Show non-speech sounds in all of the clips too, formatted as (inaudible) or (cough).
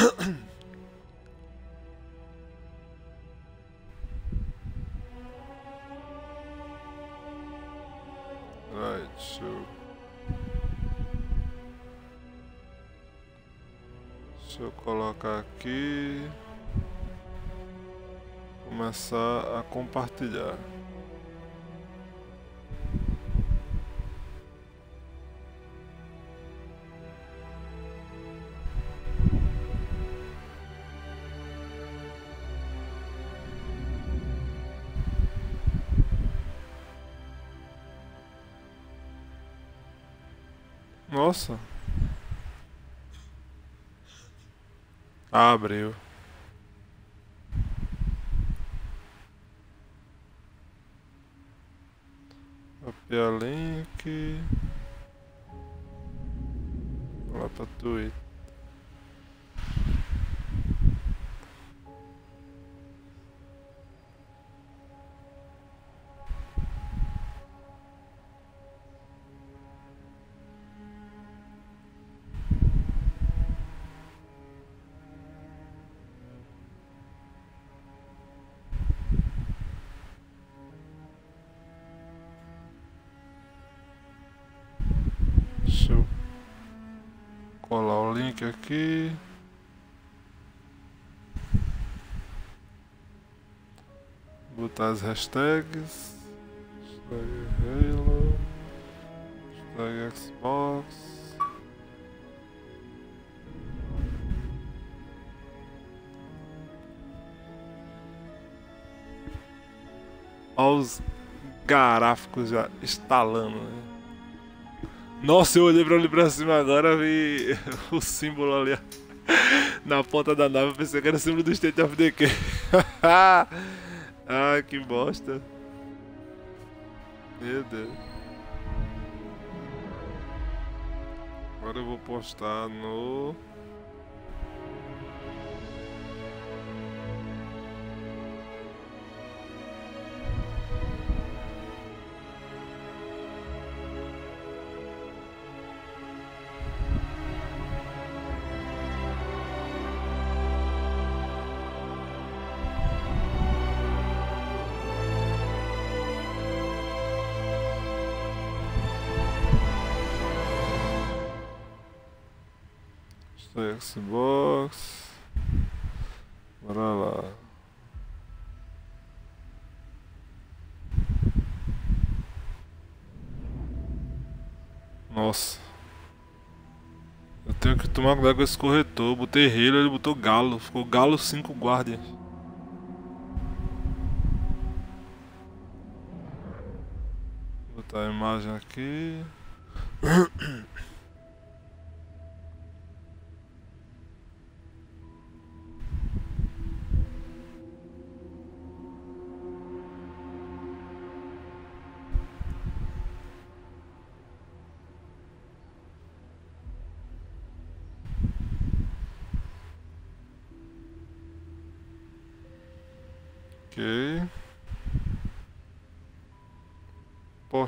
Right, eu... Deixa eu colocar aqui. Começar a compartilhar. Nossa. Abriu. Link aqui. Botar as hashtags. Hashtag Halo. Hashtag Xbox. Olha os gráficos já instalando, né? Nossa, eu olhei pra ali pra cima agora vi (laughs) o símbolo ali na ponta da nave. Pensei que era o símbolo do State of Decay. (laughs) ah, que bosta. Meu Deus. Agora eu vou postar no. Xbox. Bora lá. Nossa. Eu tenho que tomar cuidado com esse corretor. Botei Halo, ele botou Galo. Ficou Galo 5 Guardians. Vou botar a imagem aqui. (clears throat)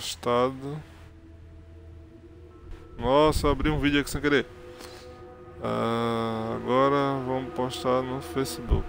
Postado. Nossa, abri um vídeo aqui sem querer. Ah, agora vamos postar no Facebook.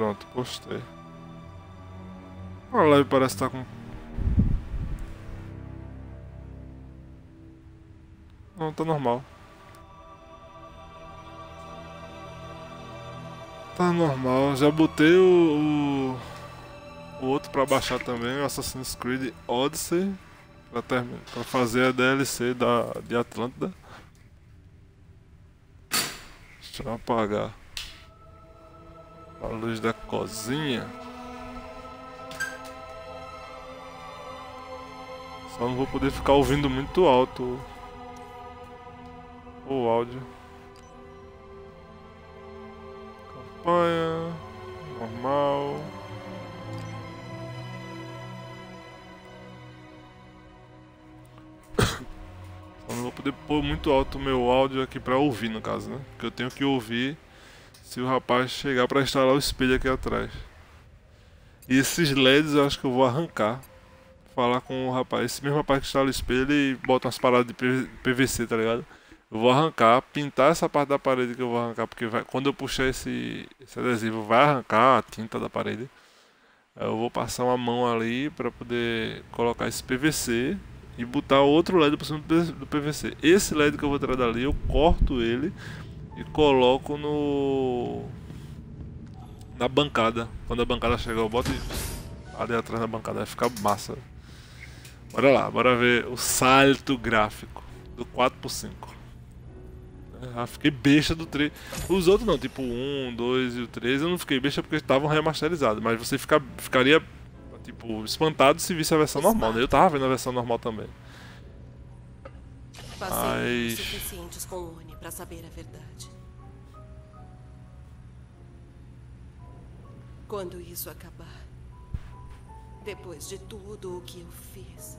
Pronto, postei. A live parece estar com. Não, tá normal. Tá normal. Já botei o, o, o outro pra baixar também, o Assassin's Creed Odyssey. Pra, terminar, pra fazer a DLC da, de Atlântida. Deixa eu apagar. A luz da cozinha. Só não vou poder ficar ouvindo muito alto o áudio. Campanha. Normal. (coughs) Só não vou poder pôr muito alto o meu áudio aqui pra ouvir no caso, né? Porque eu tenho que ouvir se o rapaz chegar para instalar o espelho aqui atrás. E esses LEDs eu acho que eu vou arrancar. Falar com o rapaz, esse mesmo rapaz que instala o espelho e bota umas paradas de PVC, tá ligado? Eu vou arrancar, pintar essa parte da parede que eu vou arrancar, porque vai, quando eu puxar esse, esse adesivo vai arrancar a tinta da parede. Eu vou passar uma mão ali para poder colocar esse PVC e botar outro LED por cima do PVC. Esse LED que eu vou tirar dali, eu corto ele e coloco no na bancada. Quando a bancada chegar, eu boto ali atrás da bancada, vai ficar massa. Bora lá, bora ver o salto gráfico do 4 por 5. Ah, fiquei besta do 3. Os outros não, tipo o 1, 2 e o 3, eu não fiquei besta porque estavam remasterizados, mas você fica, ficaria tipo espantado se visse a versão normal, né? Eu tava vendo a versão normal também. Passei mas... suficientes Oni para saber a verdade. Quando isso acabar, depois de tudo o que eu fiz,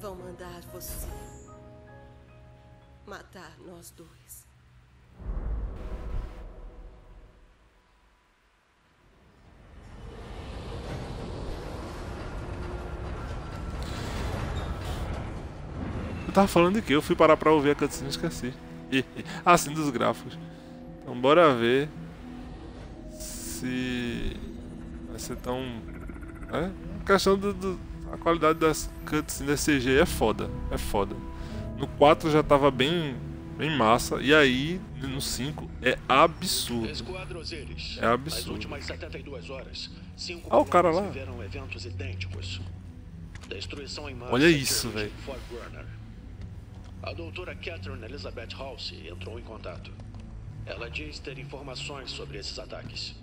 vão mandar você matar nós dois. Eu tava falando de que eu fui parar pra ouvir a cutscene e esqueci. ah, (laughs) sim, dos gráficos. Então bora ver se vai ser tão. É? A questão do, do, a qualidade das cutscenes da CG é foda. É foda. No 4 já tava bem, bem massa. E aí, no 5, é absurdo. É absurdo. ah, o cara lá. Olha isso, velho. A doutora Catherine Elizabeth House entrou em contato. Ela diz ter informações sobre esses ataques.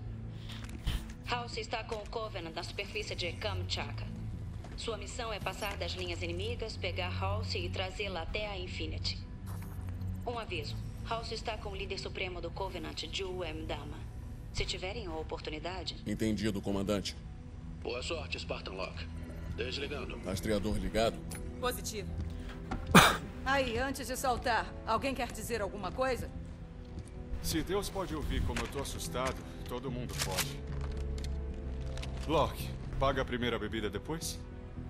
House está com o Covenant na superfície de Kamchatka. Sua missão é passar das linhas inimigas, pegar House e trazê-la até a Infinity. Um aviso. House está com o líder supremo do Covenant, Ju M. Dama. Se tiverem a oportunidade... Entendido, comandante. Boa sorte, Spartan Lock. Desligando. Rastreador ligado? Positivo. (coughs) Aí, antes de soltar, alguém quer dizer alguma coisa? Se Deus pode ouvir como eu tô assustado, todo mundo pode. Locke, paga a primeira bebida depois?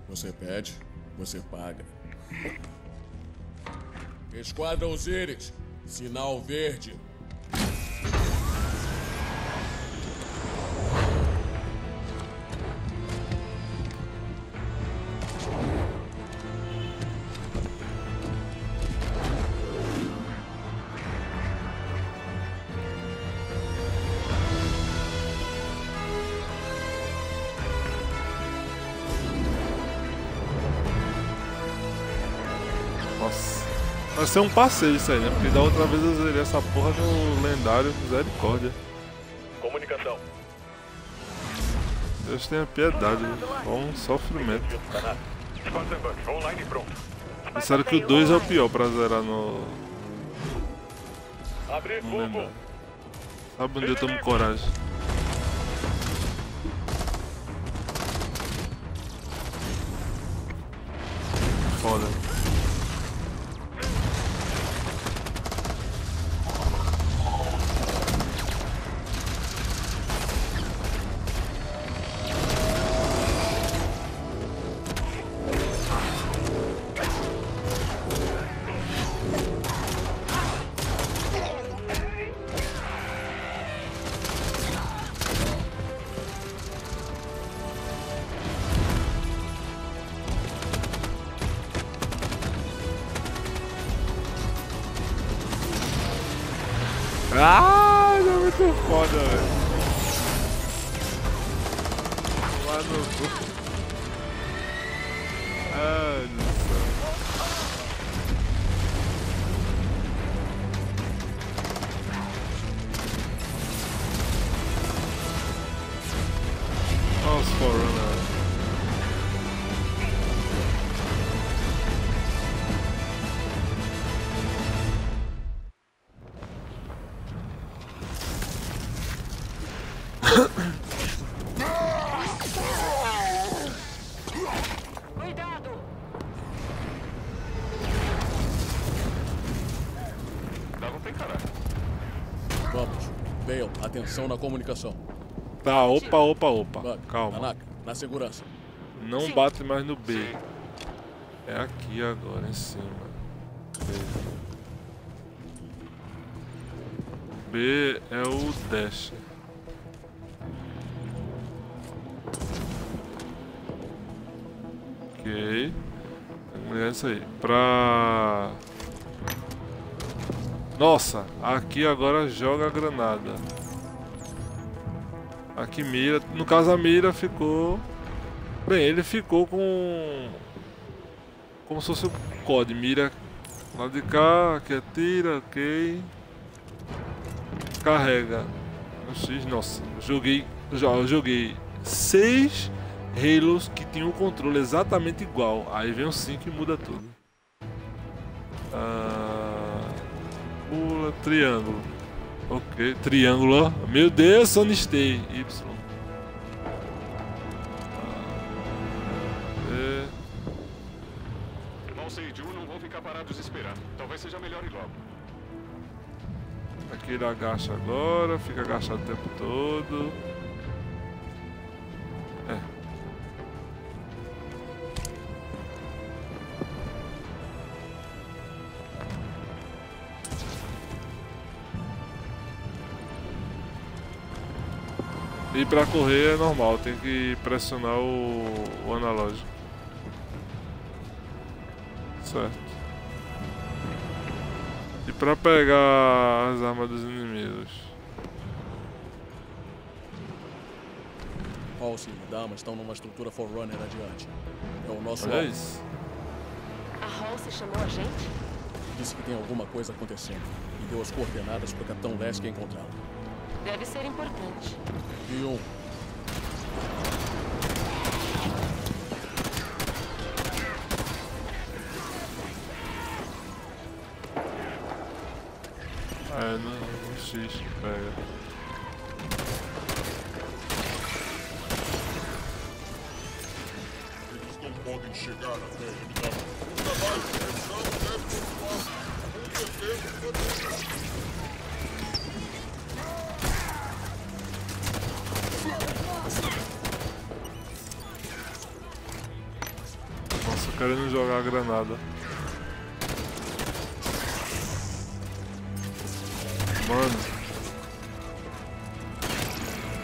Você pede, você paga. Esquadra Osiris, sinal verde. Vai ser um passeio isso aí, né? Porque da outra vez eu zerei essa porra no lendário Misericórdia. Comunicação. Deus tenha piedade, bom sofrimento. Disseram que o 2 é o pior pra zerar no. no lendário. Sabe onde eu tomo coragem? Atenção na comunicação. Tá, opa, opa, opa. Bug, Calma. Tanaka, na segurança. Não bate mais no B. É aqui agora, em cima. B. B é o dash. Ok. É isso aí. Pra... Nossa, aqui agora joga a granada. Aqui mira. No caso a mira ficou... Bem, ele ficou com... Como se fosse o COD. Mira lá de cá, aqui atira, ok. Carrega. Nossa. Joguei... Já joguei seis Halos que tinham um controle exatamente igual. Aí vem o 5 e muda tudo. Ah, pula, triângulo. Ok, triângulo. ó. Meu Deus, Sony Stay. Y. Ah, é. Ju não vão ficar parados esperando. Talvez seja melhor ir logo. Aqui ele agacha agora, fica agachado o tempo todo. E pra correr é normal, tem que pressionar o, o analógico. Certo. E pra pegar as armas dos inimigos? Halsey e Dama estão numa estrutura Forerunner adiante. É o nosso Olha isso. A Halsey chamou a gente? Disse que tem alguma coisa acontecendo. E deu as coordenadas para o Capitão Lesk encontrá-la. Deve ser importante. E um. É, no, no X que pega. Eles não podem chegar até ele, Dama. Nunca mais. Querendo jogar a granada. Mano.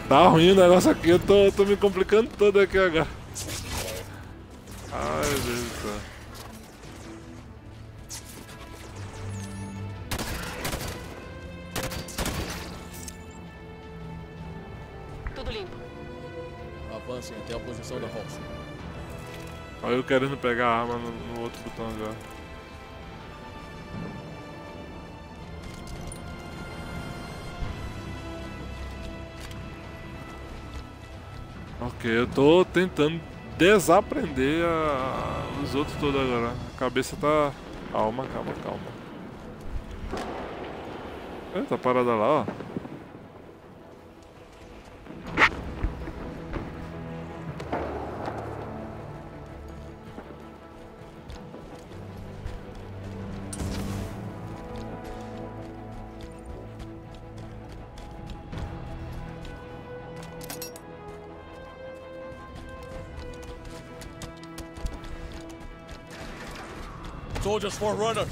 Tá ruim o negócio aqui, eu tô, tô me complicando todo aqui agora. Olha eu querendo pegar a arma no, no outro botão já. Ok, eu tô tentando desaprender a- os outros todos agora. A cabeça tá. Calma, calma, calma. Tá parada lá, ó. Soldiers Forerunners!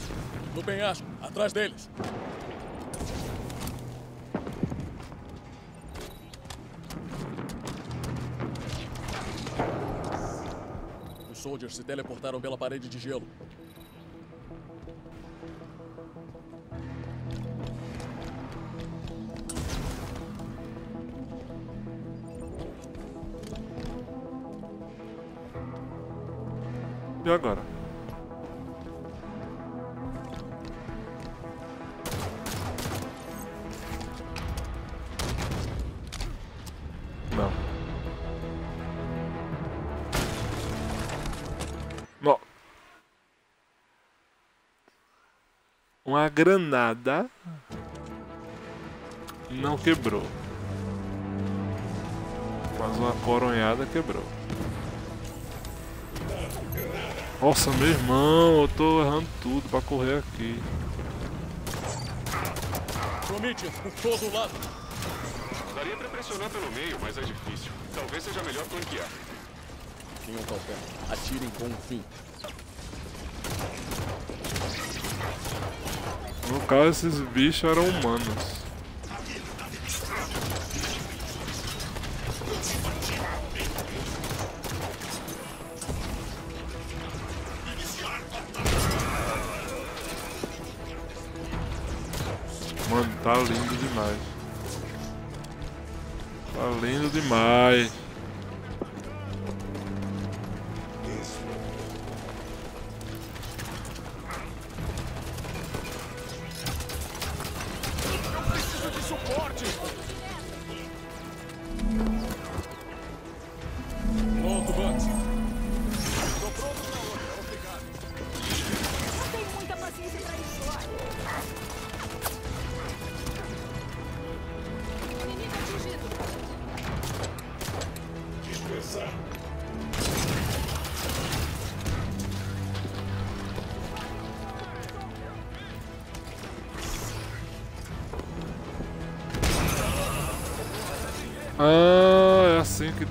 No penhasco, atrás deles. Os Soldiers se teleportaram pela parede de gelo. E agora? Granada não quebrou. Mas uma coronhada quebrou. Nossa, meu irmão, eu tô errando tudo pra correr aqui. Prometheus, por todo lado. Daria pra pressionar pelo meio, mas é difícil. Talvez seja melhor flanquear. Tenham cautela. Atirem com um fim. No caso, esses bichos eram humanos. Mano, tá lindo demais. Tá lindo demais.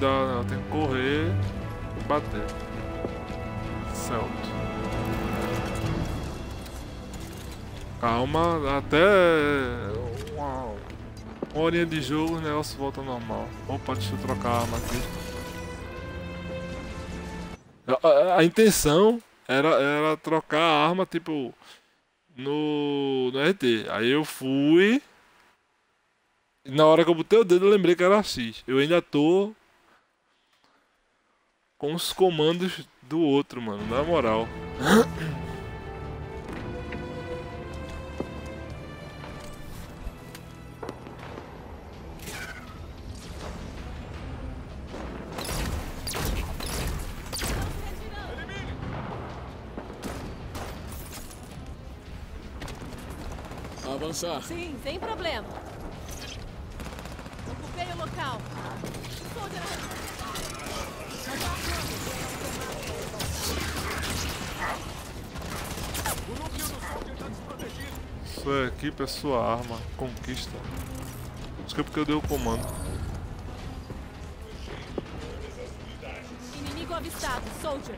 Né? Tem que correr e bater. Certo. Calma, até uma, uma horinha de jogo o negócio volta ao normal. Opa, deixa eu trocar a arma aqui. A, a- a intenção era, era trocar a arma, tipo, no, no RT. Aí eu fui. Na hora que eu botei o dedo, eu lembrei que era X. Eu ainda tô com os comandos do outro, mano, na moral. Avançar. Sim, sem problema. Ocupei o local. Sua equipe é sua arma. Conquista. Acho é porque eu dei o comando. Inimigo avistado, Soldier.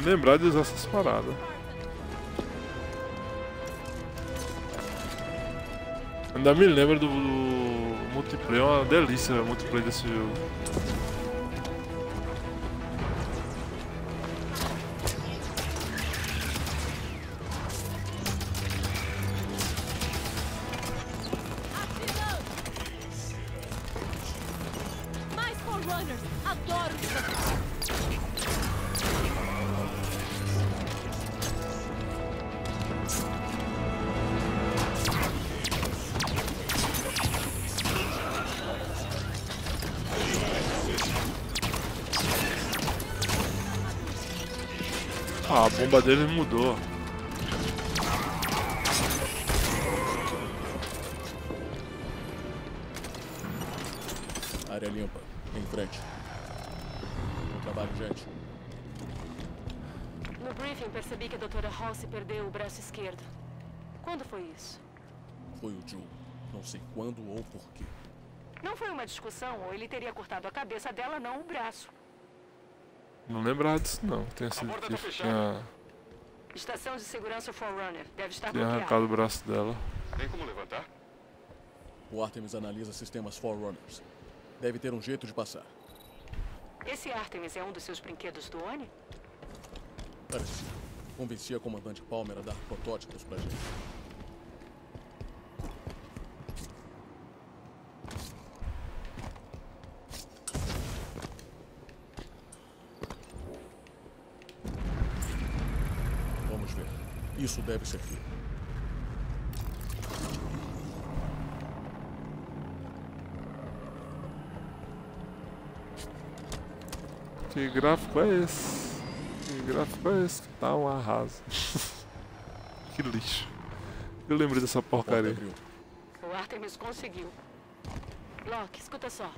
Lembrar de usar essas paradas. Ainda me lembro do, do multiplayer, é uma delícia o multiplayer desse jogo. Mudou. Área limpa. Em frente. Bom trabalho, gente. No briefing, percebi que a doutora Halsey perdeu o braço esquerdo. Quando foi isso? Foi o Joe. Não sei quando ou por quê. Não foi uma discussão, ou ele teria cortado a cabeça dela, não o braço. Não lembrava disso não. Tem sido tá que tinha, Estação de segurança Forerunner. Deve estar bloqueada. arrancado o braço dela. Tem como levantar? O Artemis analisa sistemas Forerunners. Deve ter um jeito de passar. Esse Artemis é um dos seus brinquedos do Oni? Parece. convenci a comandante Palmer a dar protótipos pra gente. Vamos ver. Isso deve ser tudo. Que gráfico é esse? Que gráfico é esse? Tá um arraso. (laughs) que lixo. Eu lembrei dessa porcaria. O Artemis conseguiu. Locke, escuta só.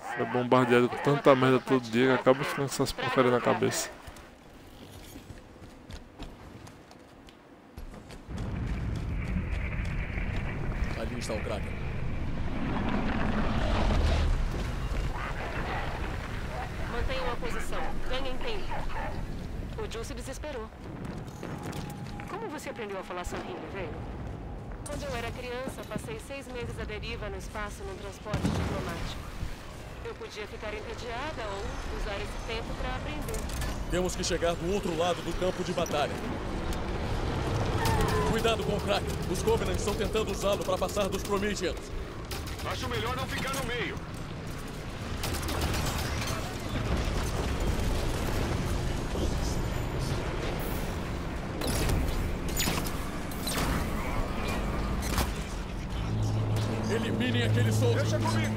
Você é bombardeado com tanta merda todo dia que acaba ficando com essas porcarias na cabeça. Chegar do outro lado do campo de batalha. Cuidado com o Kraken. Os Covenants estão tentando usá-lo para passar dos Prometheans. Acho melhor não ficar no meio. Eliminem aquele solto. Deixa comigo.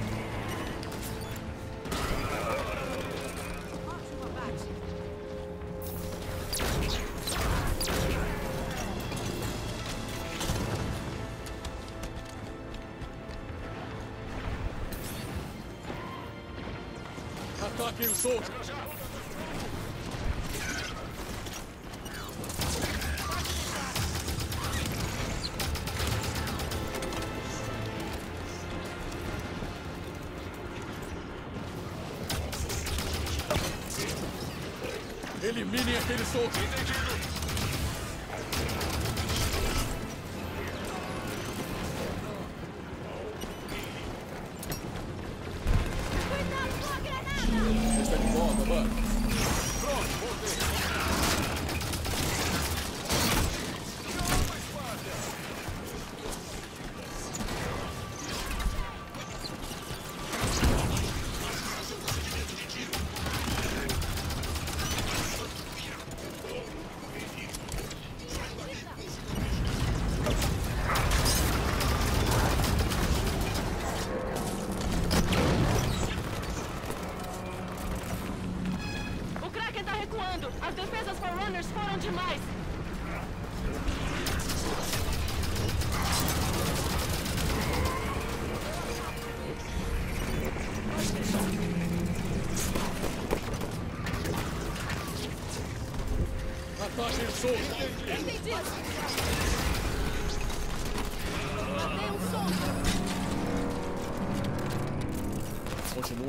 Eliminem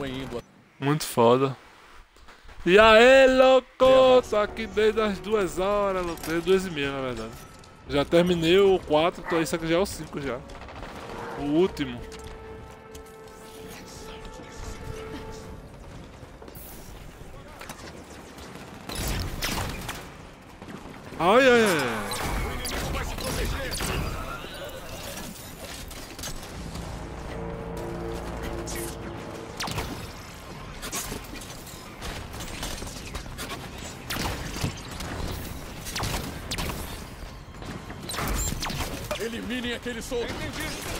indo. Muito foda. E aí, louco! Tô aqui desde as duas horas, louco. Desde duas e meia, na verdade. Já terminei o 4, tô isso aqui já é o 5 já. O último. Ai, ai, ai. Aquele solto. Ataquem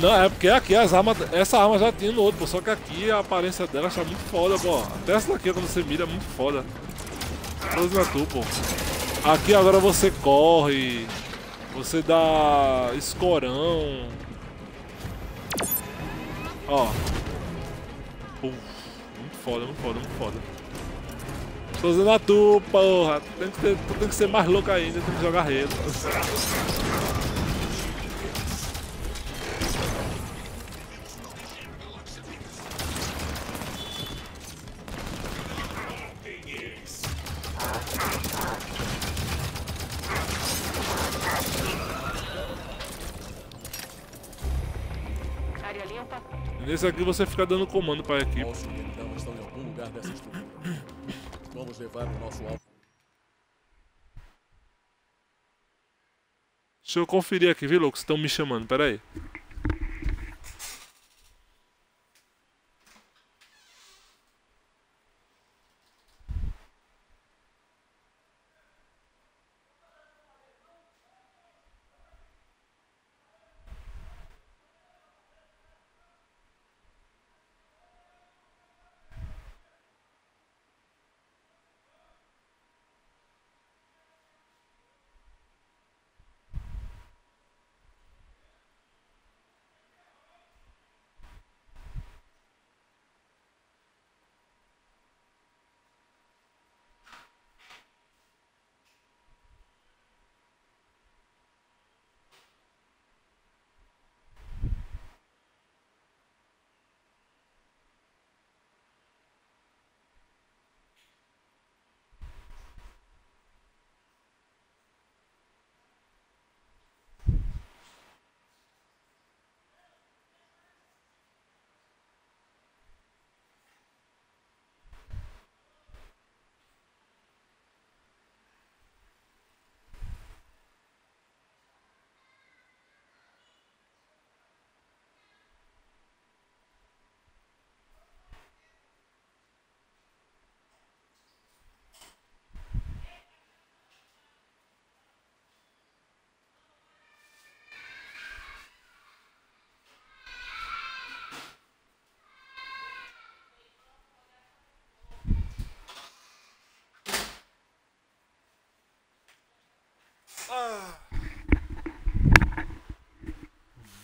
não, é porque aqui as armas. Essa arma já tinha no outro, só que aqui a aparência dela está muito foda, pô. Até essa daqui quando você mira é muito foda. Todos na tu, pô. Aqui agora você corre. Você dá escorão. Ó. Uf, muito foda, muito foda, muito foda. Tô usando a tu, porra. Tem que, ter, tem que ser mais louco ainda, tem que jogar rede. Nesse aqui você fica dando comando pra equipe. Halsey e Emidama estão em algum lugar dessa estrutura. Vamos levar o nosso alvo. Deixa eu conferir aqui, viu, louco? Vocês estão me chamando, pera aí.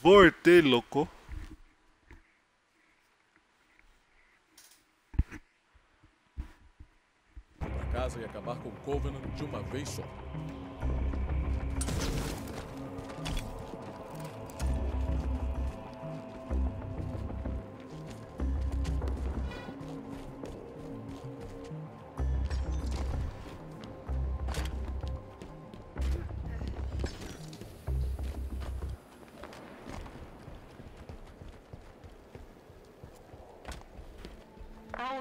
Voltei, louco. Casa e acabar com o Covenant de uma vez só.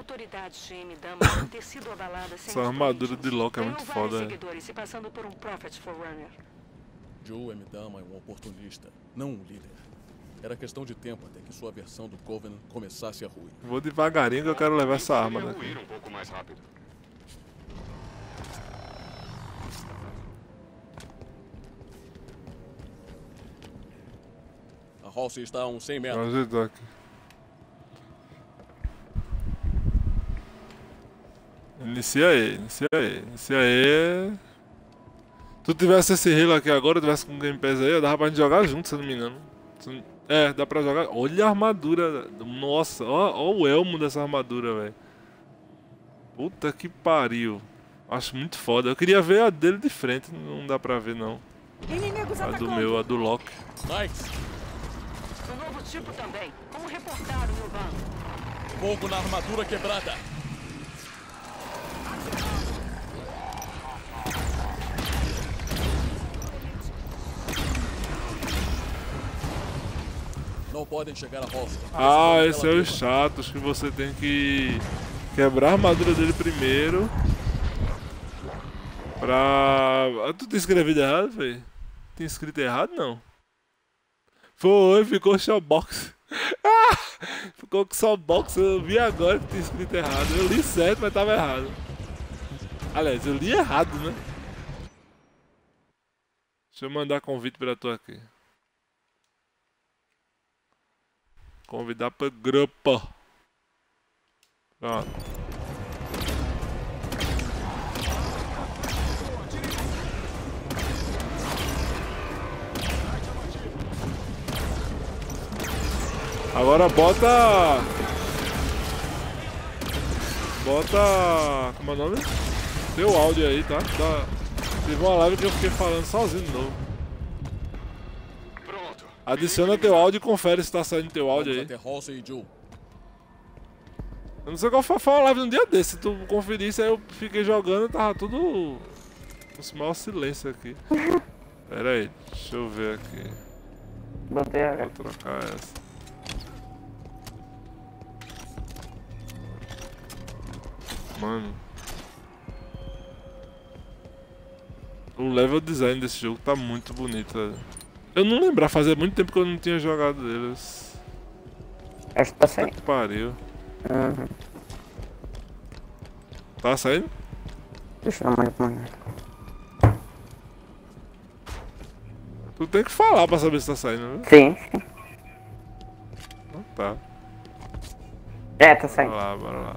Autoridade Dama deve ter sido abalada sem Essa armadura de. Loki é muito foda. seguidores se passando por um Prophet Forerunner. Joe é um oportunista, não um líder. Era questão de tempo até que sua versão do Covenant começasse a ruir. Vou devagarinho que eu quero levar essa arma daqui. Ir um pouco mais rápido. A Halsey está a uns 100 metros. Vamos aqui. Inicia aí, inicia aí, inicia aí. Se tu tivesse esse healer aqui agora, tivesse com Game Pass aí, dava pra gente jogar junto, se eu não me engano. É, dá pra jogar. Olha a armadura. Nossa, ó, ó o elmo dessa armadura, velho. Puta que pariu. Acho muito foda. Eu queria ver a dele de frente, não dá pra ver não. Inimigos A do meu, a do Loki. Knights, Um novo tipo também. Como reportaram no banco. fogo na armadura quebrada. Não podem chegar a Halsey. Ah, Precisam esse é dela os chatos que você tem que quebrar a armadura dele primeiro. Pra. Ah, Tu tem escrevido errado, velho? Tem escrito errado não? Foi, ficou showbox. (laughs) Ah, ficou com só box, eu vi agora que tinha escrito errado. Eu li certo, mas tava errado. Aliás, eu li errado, né? Deixa eu mandar convite pra tu aqui. Convidar para grupo. Pronto. Agora bota. Bota. Como é o nome? Teu áudio aí, tá? Dá... Teve uma live que eu fiquei falando sozinho de novo. Adiciona teu áudio e confere se tá saindo teu áudio aí. Eu não sei qual foi, uma live um dia desse. Se tu conferisse, aí eu fiquei jogando e tava tudo. Com maior silêncio aqui. (laughs) Pera aí, deixa eu ver aqui. Botei a Vou trocar essa. Mano. O level design desse jogo tá muito bonito, velho. Eu não lembrar, fazia muito tempo que eu não tinha jogado eles. Acho que tá saindo. que pariu. Uhum. Tá saindo? Deixa eu mais uma. Tu tem que falar pra saber se tá saindo, viu? Sim. Não tá. É, tá Bora saindo. lá, bora lá.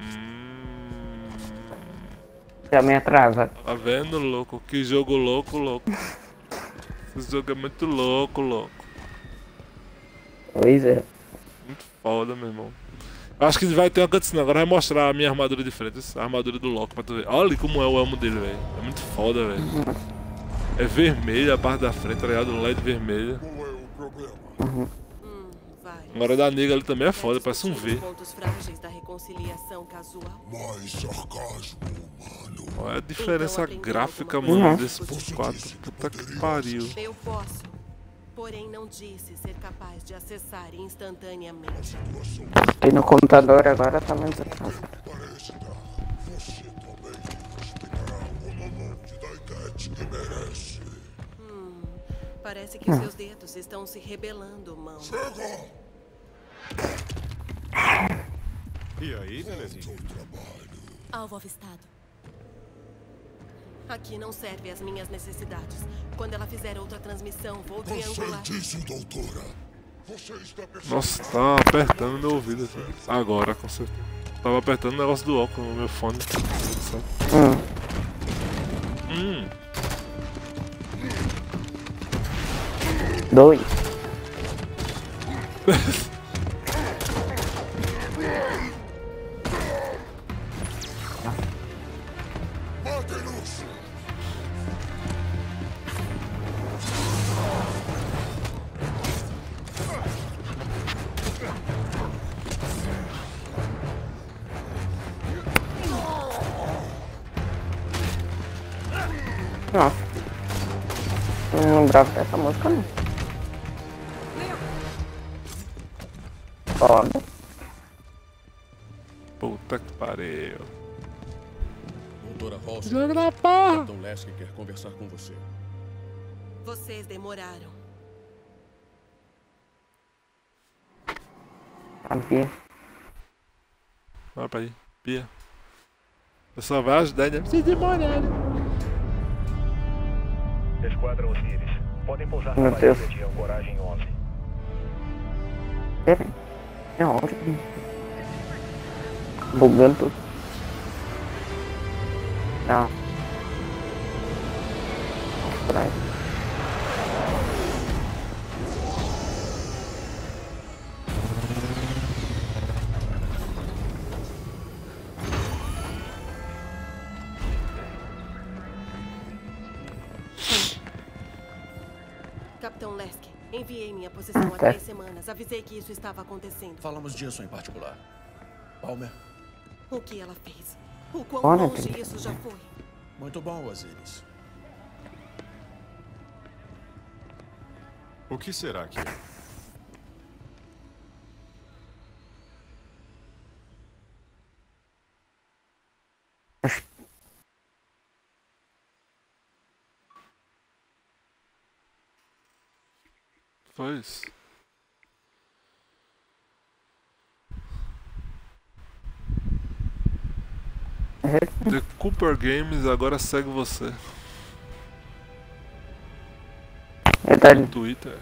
Hum, Já me atrasa. tá vendo, louco? Que jogo louco, louco. Esse jogo é muito louco, louco. Pois é. Muito foda, meu irmão. Eu acho que vai ter uma cutscene agora, vai mostrar a minha armadura de frente, a armadura do Loki pra tu ver. Olha como é o elmo dele, velho. É muito foda, velho. É vermelho a parte da frente, tá ligado? LED vermelho. Qual é o problema? Hum, vai. Agora da nega ali também é foda, parece um V. Olha a diferença Então, gráfica, mano, alguma desse por 4. Puta que pariu. Eu posso. Porém, não disse ser capaz de acessar instantaneamente. E no computador agora tá mais atrasado. Parece dar. Você também respeitará como amante da idade que merece. Hum, parece que os seus dedos estão se rebelando, mão. Chega! E aí, belezinha? Alvo avistado. Aqui não serve às minhas necessidades. Quando ela fizer outra transmissão, vou Você triangular. disse, doutora. Você está Nossa, tá apertando meu ouvido assim. Agora, com certeza. Tava apertando o negócio do óculos no meu fone. Hum, Dois. (laughs) música não. Foda. puta que pariu. Doutora Halsey, Jogo da porra! Capitão Lasky quer conversar com você. Vocês demoraram. Sabia. Vai pra aí, pia. Eu só vai ajudar, né? Precisa demorar, né? Esquadrão Osiris. Podem pousar Meu Deus. De Ancoragem 11. Pera aí. É ótimo. Bugando tudo. Não. Atrás. Avisei que isso estava acontecendo. Falamos disso em particular. Palmer, O que ela fez? O quão Olha, longe tem- isso já foi? muito bom, Osiris. O que será que é? The Cooper Games agora segue você Verdade. no Twitter.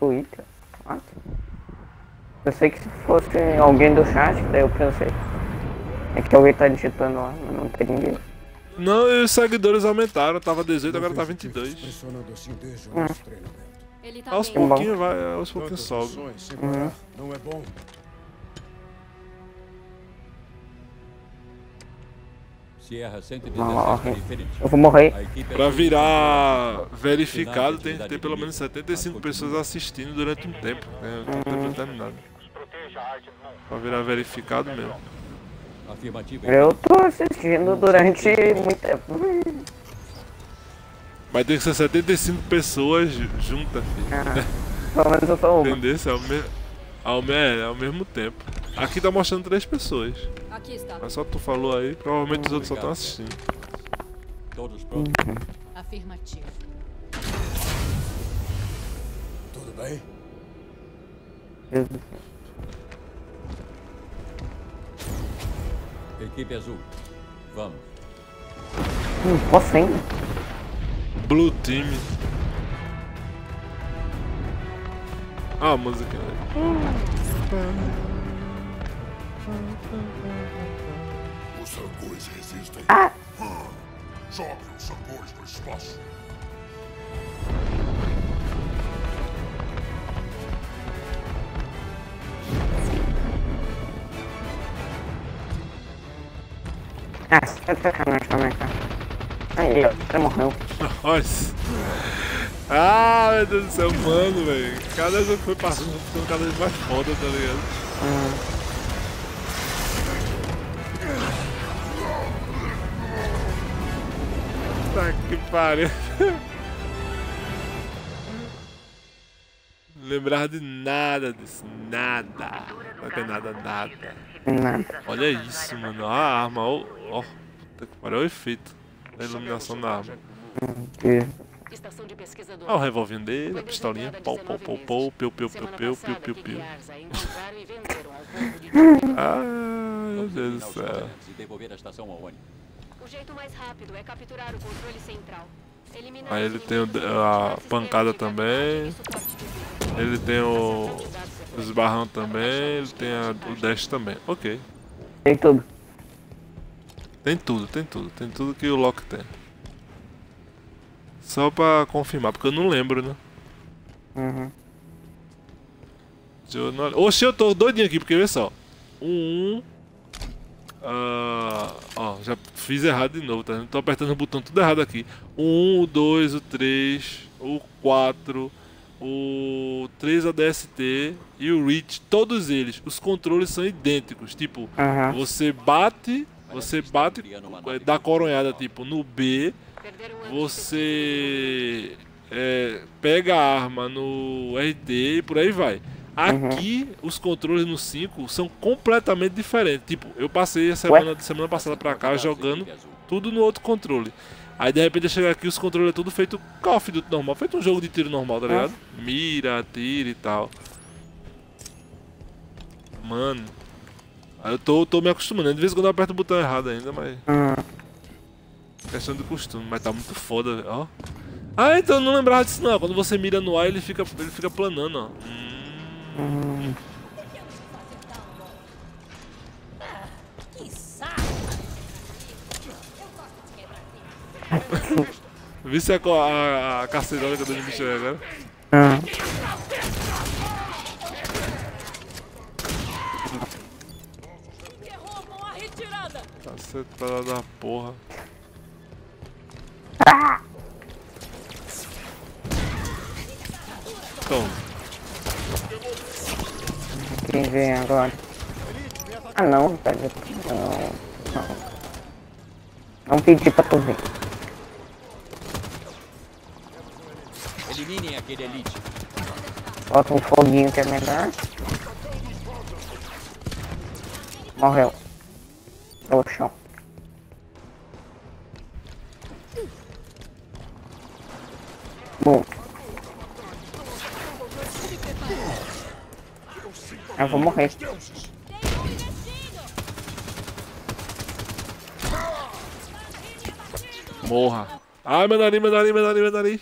Twitter. Ah, Eu sei que se fosse alguém do chat, daí eu pensei. É que alguém tá digitando lá, mas não tem ninguém. Não, e os seguidores aumentaram, tava 18, agora tá 22. Impressionando assim desde o Hum. tá Aos pouquinhos vai, aos pouquinhos sobe. parar, não é bom. Sierra 117 Morre. Infinity. Eu vou morrer. É Pra virar verificado tem que ter pelo menos inimiga. 75 pessoas assistindo durante um tempo. Né? Um tempo determinado. Pra virar verificado mesmo. Eu tô assistindo durante muito tempo. Mas tem que ser 75 pessoas ju- juntas, filho. Ah, pelo menos eu sou uma. Entendeu? É ao, me... ao, me... é, ao mesmo tempo. Aqui tá mostrando três pessoas. Aqui está. Mas só tu falou aí, provavelmente os outros só estão assistindo. Todos prontos? Afirmativo. Tudo bem? Equipe azul. Vamos. Hum, posso ainda? Blue Team. Ah, a música. Os sangões resistem. Ah. Jogue os sangões no espaço. Ah, você tá sacanagem também, cara. Aí, ó, você morreu. Nossa. Ah, meu Deus do céu, mano, velho. Cada vez que foi passando, ficando cada vez mais foda, tá ligado? Tá que pariu. Não lembrava de nada disso, nada. Não tem nada, nada. Nada. Olha isso, mano. A arma, ó. ó. Puta que pariu, olha o efeito da iluminação da arma. Pesquisa do Olha o revolvinho dele, a pistolinha. Pau, pau, pau, pau, piu, piu, piu, piu, piu, piu, piu. Aí Ah, meu Deus do céu. Covenants devolver a estação ao ONI. O jeito mais rápido é capturar o controle central. Eliminar Aí os ele tem o, a pancada também. Ele tem o, os barrão também. Ele tem a, o dash também. Ok. Tem tudo. Tem tudo, tem tudo. Tem tudo que o Loki tem. Só pra confirmar, porque eu não lembro, né? Uhum. Jornal... Oxe, eu tô doidinho aqui, porque vê só. Um. um ah, ó, já fiz errado de novo, tá? Tô apertando o botão tudo errado aqui. 1, o 2, o 3, o 4, o 3 ADST e o Reach, todos eles, os controles são idênticos. Tipo, Aham. você bate, você bate, eh, dá coronhada tipo no B, você é, pega a arma no RT e por aí vai. Aqui, os controles no 5 são completamente diferentes. Tipo, eu passei a semana, de semana passada pra cá jogando tudo no outro controle. Aí de repente eu chego aqui os controles é tudo feito Call of Duty normal, feito um jogo de tiro normal, tá ligado? Mira, tira e tal. Mano. Aí eu tô, tô me acostumando. De vez em quando eu aperto o botão errado ainda, mas. Questão de costume, mas tá muito foda, velho. Ó. Ah, então eu não lembrava disso não. Quando você mira no ar, ele fica, ele fica planando, ó. Hum. Se a, a, a cacerola que eu dou de bicho agora. Ah. Cacetada da porra. Toma. Quem vem agora? Ah não, pega. Não. Não. Não pedi pra tu ver. Eliminem aquele elite. Bota um foguinho que é melhor. Morreu. No chão. Bom. Eu vou morrer. Morra. Ai, meu nariz, meu nariz, meu nariz, meu nariz.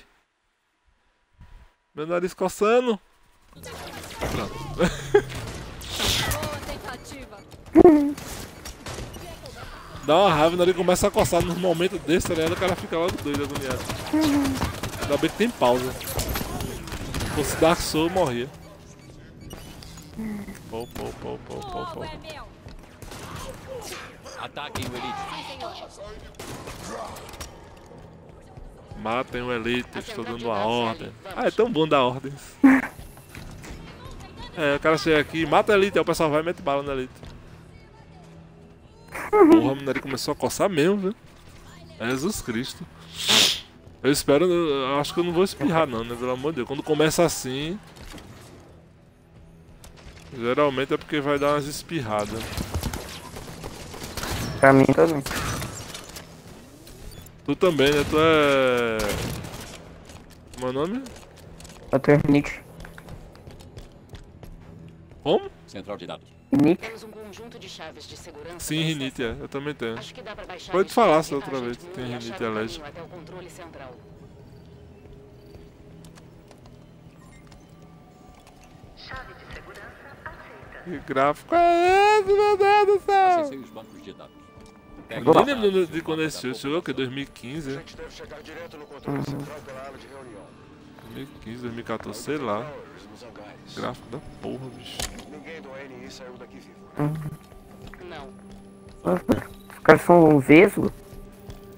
Meu nariz coçando. Pronto. Boa tentativa! Dá uma raiva, o nariz começa a coçar nos momentos desse, tá ligado? O cara fica logo doido, agoniado. Ainda bem que tem pausa. Se fosse Dark Souls, eu morria. Pô, pô, pô, pô, pô, pô. Fogo é meu! Ataquem o Elite. Matem o Elite, estou dando a ordem. Ah, é tão bom dar ordens. É, o cara chega aqui, mata a Elite, aí o pessoal vai e mete bala na Elite. Porra, a minério começou a coçar mesmo, viu? Jesus Cristo. Eu espero, eu acho que eu não vou espirrar não, né? Pelo amor de Deus. Quando começa assim. Geralmente é porque vai dar umas espirradas. Pra mim também. Tu também, né? Tu é. Como é o nome? Eu tenho rinite. Como? Central de dados. Rinite? Temos um conjunto de chaves de segurança. Sim, rinite, é. Eu também tenho. Acho que dá pra baixar Pode falar se outra a vez tem rinite alérgica. até o controle central. Que gráfico é esse, meu Deus do céu? Acessei os bancos de dados. Eu nem lembro de quando esse jogo a chegou, o que? 2015? A gente deve chegar direto no controle central pela área de reunião. 2015, 2014, sei lá. Gráfico da porra, bicho. Ninguém do NI saiu daqui vivo. Não. Nossa, os caras são um vesgo.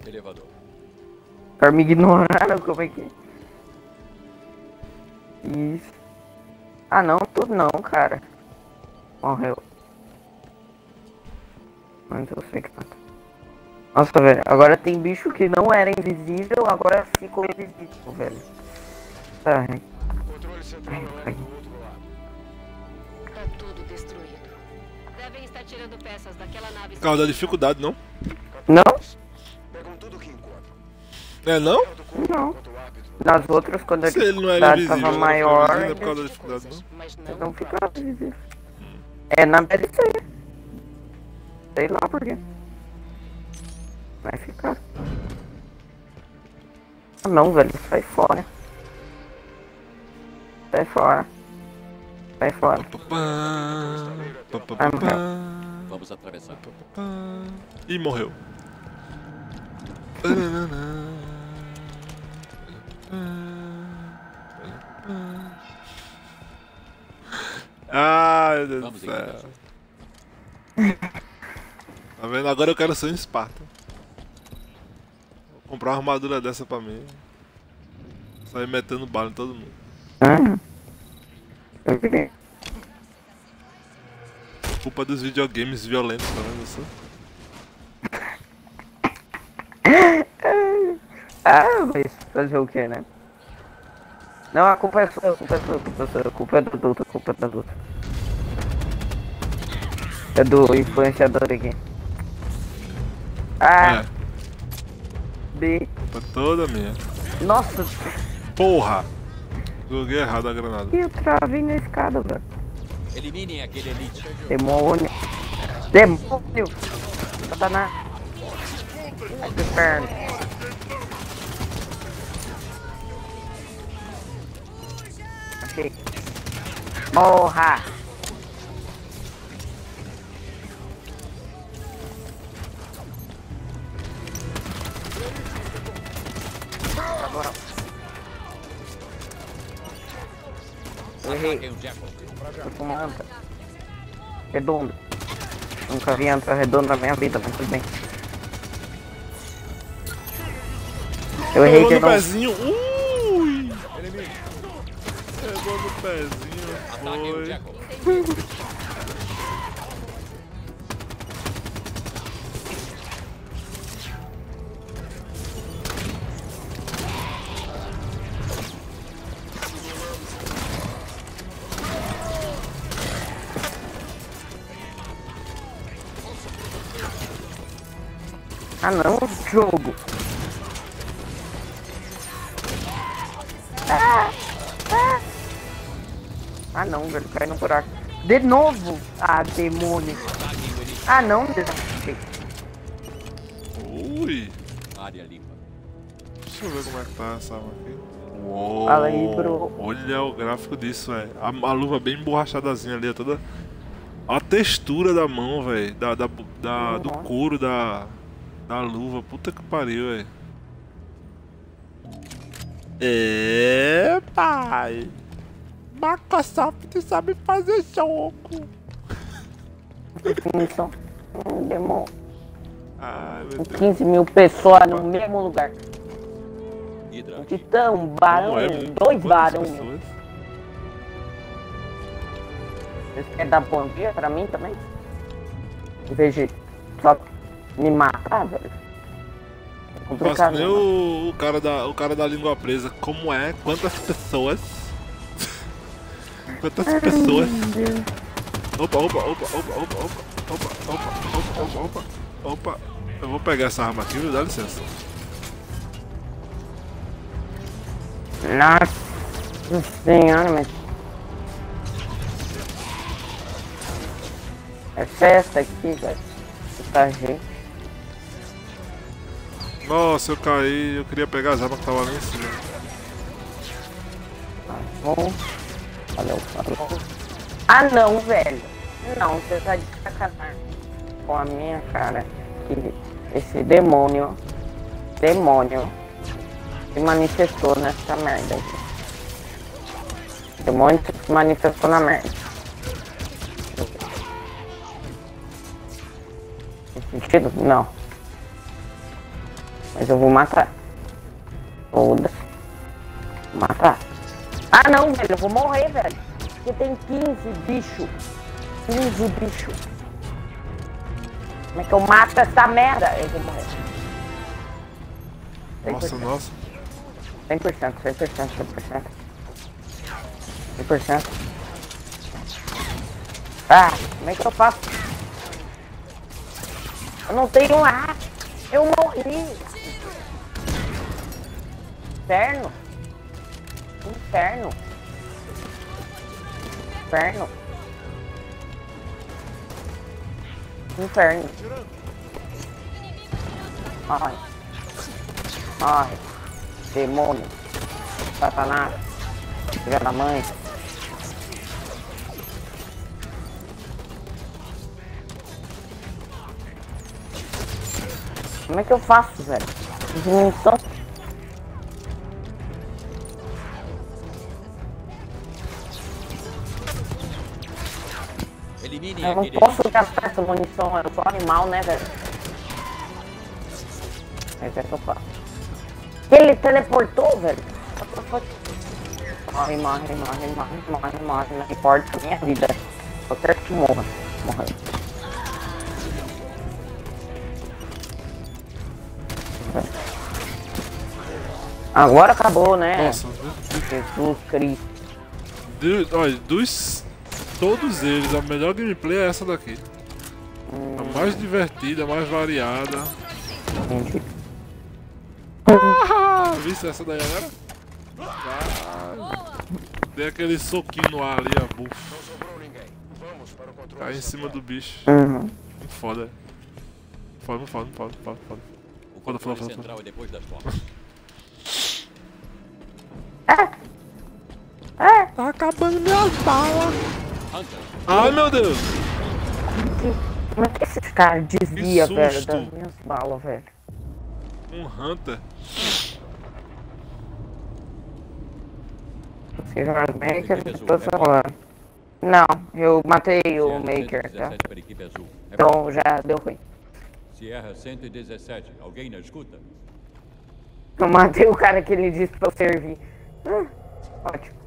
Elevador. Os caras me ignoraram, (laughs) como é que é? Isso. Ah não, tudo não, cara. Morreu. Mas eu sei que tá. Nossa, velho, agora tem bicho que não era invisível, agora ficou invisível, velho. Tá, hein. Controle central Peças daquela nave. Carro da dificuldade, não? Não? Pegam tudo que encontram. É não? Não. Nas outras, quando a Se ele não era dificuldade invisível, tava não maior, foi invisível, é por causa da dificuldade, não? Não. não ficavam invisíveis. É na DLC. Sei lá por quê. Vai ficar. Ah não, velho, sai fora. Sai fora. Sai fora. Pá, pá, pá, pá, pá, Vamos atravessar. E morreu. Ai, meu Deus do céu. Tá vendo? Agora eu quero ser um Esparta. Vou comprar uma armadura dessa pra mim. Sair metendo bala em todo mundo. Ah. Eu. Culpa dos videogames violentos, tá vendo isso? Ah, mas fazer o que, né? Não, a culpa é sua, a culpa é sua, a culpa é sua, a culpa é do adulto, a culpa é do adulto. É do influenciador aqui. Ah, É, B. culpa toda minha. Nossa, Porra! Joguei errado a granada. eu travei na escada, velho. Eliminem aquele Elite. Demônio. Demônio. Satanás. Ai, que inferno. Achei. Morra. Agora. Eu errei. Ataquem o Jackal. Tô com uma anta. Redonda. Nunca vi anta redonda na minha vida, mas tudo bem. Eu errei Pegou de no novo. pezinho. Ui! Pegou no pezinho. Foi. (laughs) Ah não, jogo. Ah, ah. ah não, velho, cai no buraco. De novo! Ah, demônio. Ah não, desafio. Ui! Área limpa. Deixa eu ver como é que tá essa arma aqui. Uou! Fala aí, bro. Olha o gráfico disso, velho. A, a luva bem emborrachadazinha ali, toda. A textura da mão, velho. Da, da, da- do Uhum. couro da, da luva. Puta que pariu, velho. É, pai. Microsoft sabe fazer jogo. Definição. Demônio. Ai, meu Com Deus. 15 mil pessoas no mesmo lugar. Um titã, um barão, é, dois barões. Vocês querem dar bom dia pra mim também? De só me matar, velho. É complicado. né? o, o, cara da, o cara da língua presa. Como é? Quantas pessoas? Quantas pessoas? Opa, opa, opa, opa, opa, opa, opa, opa, opa, opa, opa, opa. Eu vou pegar essa arma aqui, viu? Dá licença. Nossa senhora, mas. É festa aqui, velho. Muita gente. Nossa, eu caí. Eu queria pegar as armas que estavam ali em cima. Tá bom. Valeu, falou. Ah não, velho. Não, você tá de sacanagem com a minha cara. Que esse demônio. Demônio. Se manifestou nessa merda aqui. Demônio se manifestou na merda. Tem sentido? Não. Mas eu vou matar. Foda-se. Matar. Ah não, velho, eu vou morrer, velho. Porque tem 15 bicho. 15 bicho. Como é que eu mato essa merda? Eu vou morrer. Nossa, nossa. 100%, 100%, 100%. 100%. Ah, como é que eu faço? Eu não tenho ar. Eu morri. Inferno. Inferno. Inferno. Inferno. Ai. Ai. Demônio. Satanás. Filha da mãe. Como é que eu faço, velho? Diminuição. Eliminem Eu não aquele posso gastar essa munição, eu sou animal, né, velho? É que eu faço. Ele teleportou, velho? Morre, morre, morre, morre, morre, morre, não importa a minha vida. Eu quero que morra. Morra. Agora acabou, né? Nossa, Jesus Cristo. olha, dos. Todos eles, a melhor gameplay é essa daqui. A mais divertida, a mais variada. Ah, viste essa daí agora? Ah, dei aquele soquinho no ar ali, ó. Buf. Cai em cima do bicho. Uhum. Foda. Foda, foda, foda, foda, foda. O Foda, foda, controle foda, central foda. é depois das formas. Tá acabando minhas balas. Hunter, Ai meu Deus! Como é que esses caras desviam, Que velho, das minhas balas, velho? Um Hunter. Seja os makers, tô falando. Não, eu matei o maker, tá? 117 para a equipe azul. É Então já deu ruim. Sierra 117. Alguém na escuta? Eu matei o cara que ele disse pra eu servir. Hum, ótimo.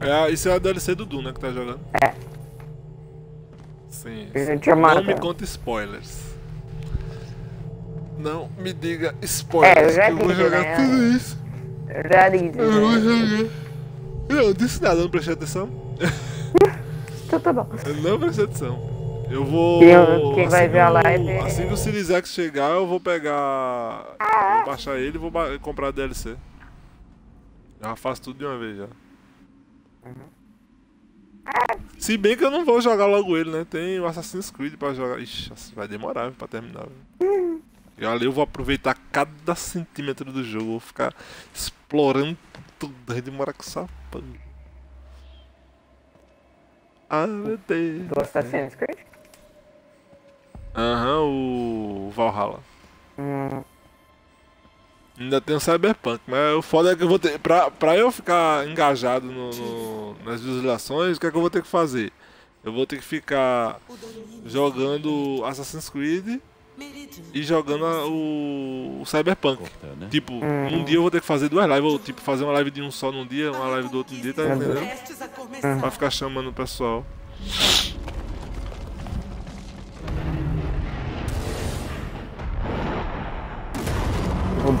É, isso é a DLC do Doom, né, que tá jogando. É. Sim. Não me conta spoilers. Não me diga spoilers. É, eu eu vou disse, jogar né? tudo isso. Eu já disse. Eu vou jogar. Eu não disse nada, eu não prestei atenção. (laughs) Então tá bom. Eu não prestei atenção. Eu vou. Quem- quem vai ver a live- Assim que o Series X chegar, eu vou pegar. Vou baixar ele e vou comprar a DLC. Já faço tudo de uma vez já. Se bem que eu não vou jogar logo ele, né? Tem o Assassin's Creed pra jogar. Ixi, vai demorar pra terminar. viu? E ali eu vou aproveitar cada centímetro do jogo. Vou ficar explorando tudo. Vai demorar com porra. Ah, meu Deus. Do Assassin's Creed? Aham, o Valhalla. Hum, Ainda tem o Cyberpunk, mas o foda é que eu vou ter. Pra, pra eu ficar engajado no, no- nas visualizações, o que é que eu vou ter que fazer? Eu vou ter que ficar jogando Assassin's Creed e jogando a- o, o Cyberpunk. né? Tipo, um dia eu vou ter que fazer duas lives, ou tipo, fazer uma live de um só num dia, uma live do outro dia, tá entendendo? Prestes a começar. Pra ficar chamando o pessoal.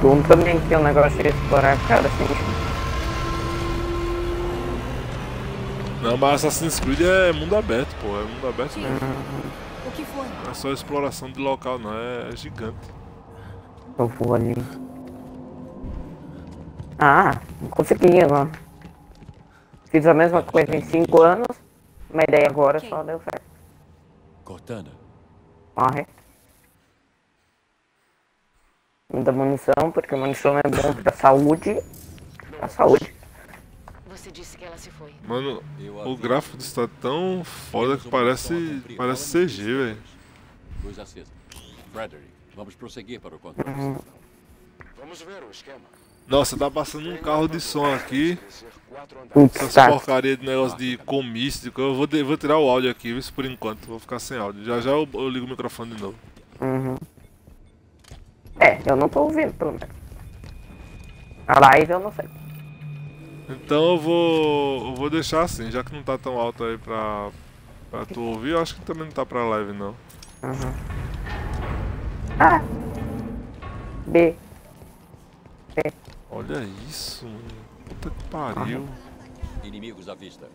O Doom também tem um negócio de explorar, cara, assim. Não, mas Assassin's Creed é mundo aberto, pô. É mundo aberto mesmo. O que foi? Não é só exploração de local, não. É gigante. Eu vou ali. Ah, consegui agora. Fiz a mesma coisa em 5 anos, mas daí agora só deu certo. Cortana, Morre. Dá munição, porque munição é bom pra saúde. Pra saúde. Você disse que ela se foi. Mano, o gráfico disso tá tão foda que parece. parece CG, velho. luz acesa. Frederick, vamos prosseguir para o controle. Uhum. Vamos ver o esquema. Nossa, tá passando um carro de som aqui. Putz, Essas tá. porcaria de negócio de comício. Eu vou, de- vou tirar o áudio aqui, isso por enquanto. Vou ficar sem áudio. Já já eu, eu ligo o microfone de novo. Uhum. É, eu não tô ouvindo, pelo menos. A live eu não sei. Então eu vou. Eu vou deixar assim, já que não tá tão alto aí pra, pra tu ouvir, eu acho que também não tá pra live não. Uhum. Ah! B. B. Olha isso, mano. Puta que pariu. Inimigos à vista.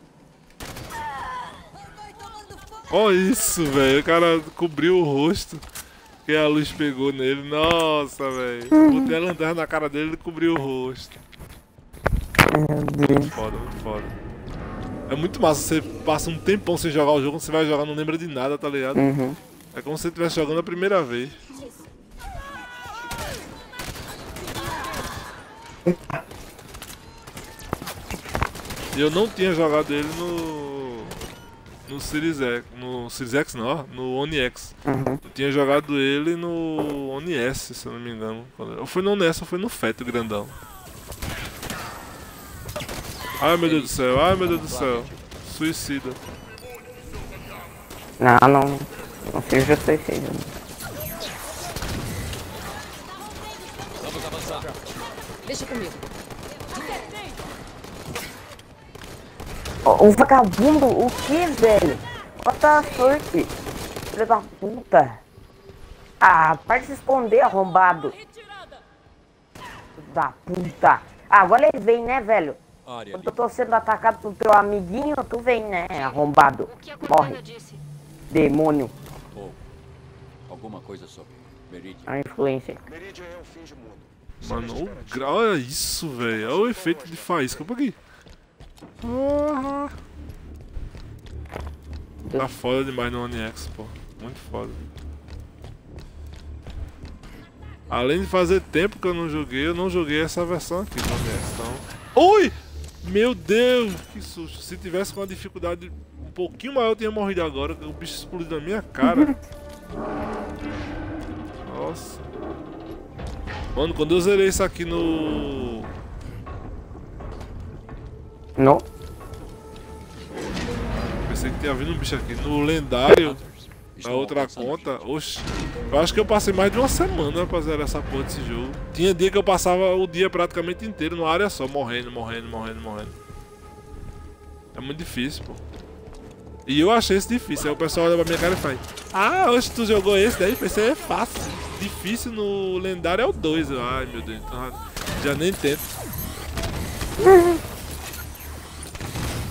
Olha isso, velho. O cara cobriu o rosto. Que a luz pegou nele. Nossa, velho. Botei a lanterna na cara dele e ele cobriu o rosto. Muito foda, muito foda. É muito massa, você passa um tempão sem jogar o jogo, você vai jogar, não lembra de nada, tá ligado? Uhum. É como se você estivesse jogando a primeira vez. E eu não tinha jogado ele no. No Series X. No Series X não, ó, no One X. Uhum. Eu tinha jogado ele no One S, se eu não me engano. Ou foi no One S ou foi no Feto grandão. Ai meu Deus do céu, ai meu Deus do céu. Suicida. Não, não. Não seja suicídio. Vamos avançar. Deixa comigo. Ô, O vagabundo, o que, velho? What the fuck? Filho da puta. Ah, para de se esconder, arrombado. Da puta. Ah, agora ele vem, né, velho? Área Quando eu tô sendo atacado pelo teu amiguinho, tu vem, né, arrombado. Morre. Demônio. Ou alguma coisa sobre Meridian. A influência. Meridian é o fim de mundo. Mano, o grau. Olha isso, velho. Olha o efeito de faísca. Por aqui. Porra. Tá foda demais no One X, pô. Muito foda. Além de fazer tempo que eu não joguei, eu não joguei essa versão aqui do One X. Então... Ui! Meu Deus, que susto. Se tivesse com uma dificuldade um pouquinho maior, eu tinha morrido agora. O bicho explodiu na minha cara. (laughs) Nossa. Mano, quando eu zerei isso aqui no. Não. Pensei que tinha vindo um bicho aqui. No lendário, na outra conta, oxe. Eu acho que eu passei mais de uma semana pra zerar essa porra desse jogo. Tinha dia que eu passava o dia praticamente inteiro numa área só, morrendo, morrendo, morrendo, morrendo. É muito difícil, pô. E eu achei isso difícil. Aí o pessoal olha pra minha cara e faz: Ah, hoje tu jogou esse daí? Pensei, é fácil. Difícil no lendário é o 2. Eu, Ai meu Deus, então já nem tento. (laughs)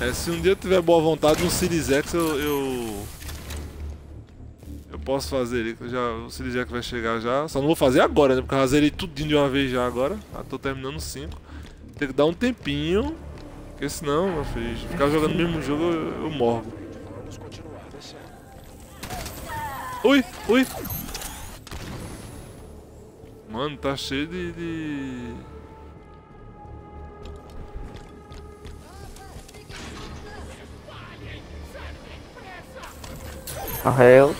É, se um dia eu tiver boa vontade no Series X, eu. Eu, eu posso fazer ele. Já, o Series X vai chegar já. Só não vou fazer agora, né? Porque eu já zerei tudinho de uma vez já agora. Já tô terminando 5. Tem que dar um tempinho. Porque senão, meu filho, ficar jogando o mesmo jogo eu, eu morro. Ui, ui. Mano, tá cheio de. de... Morreu.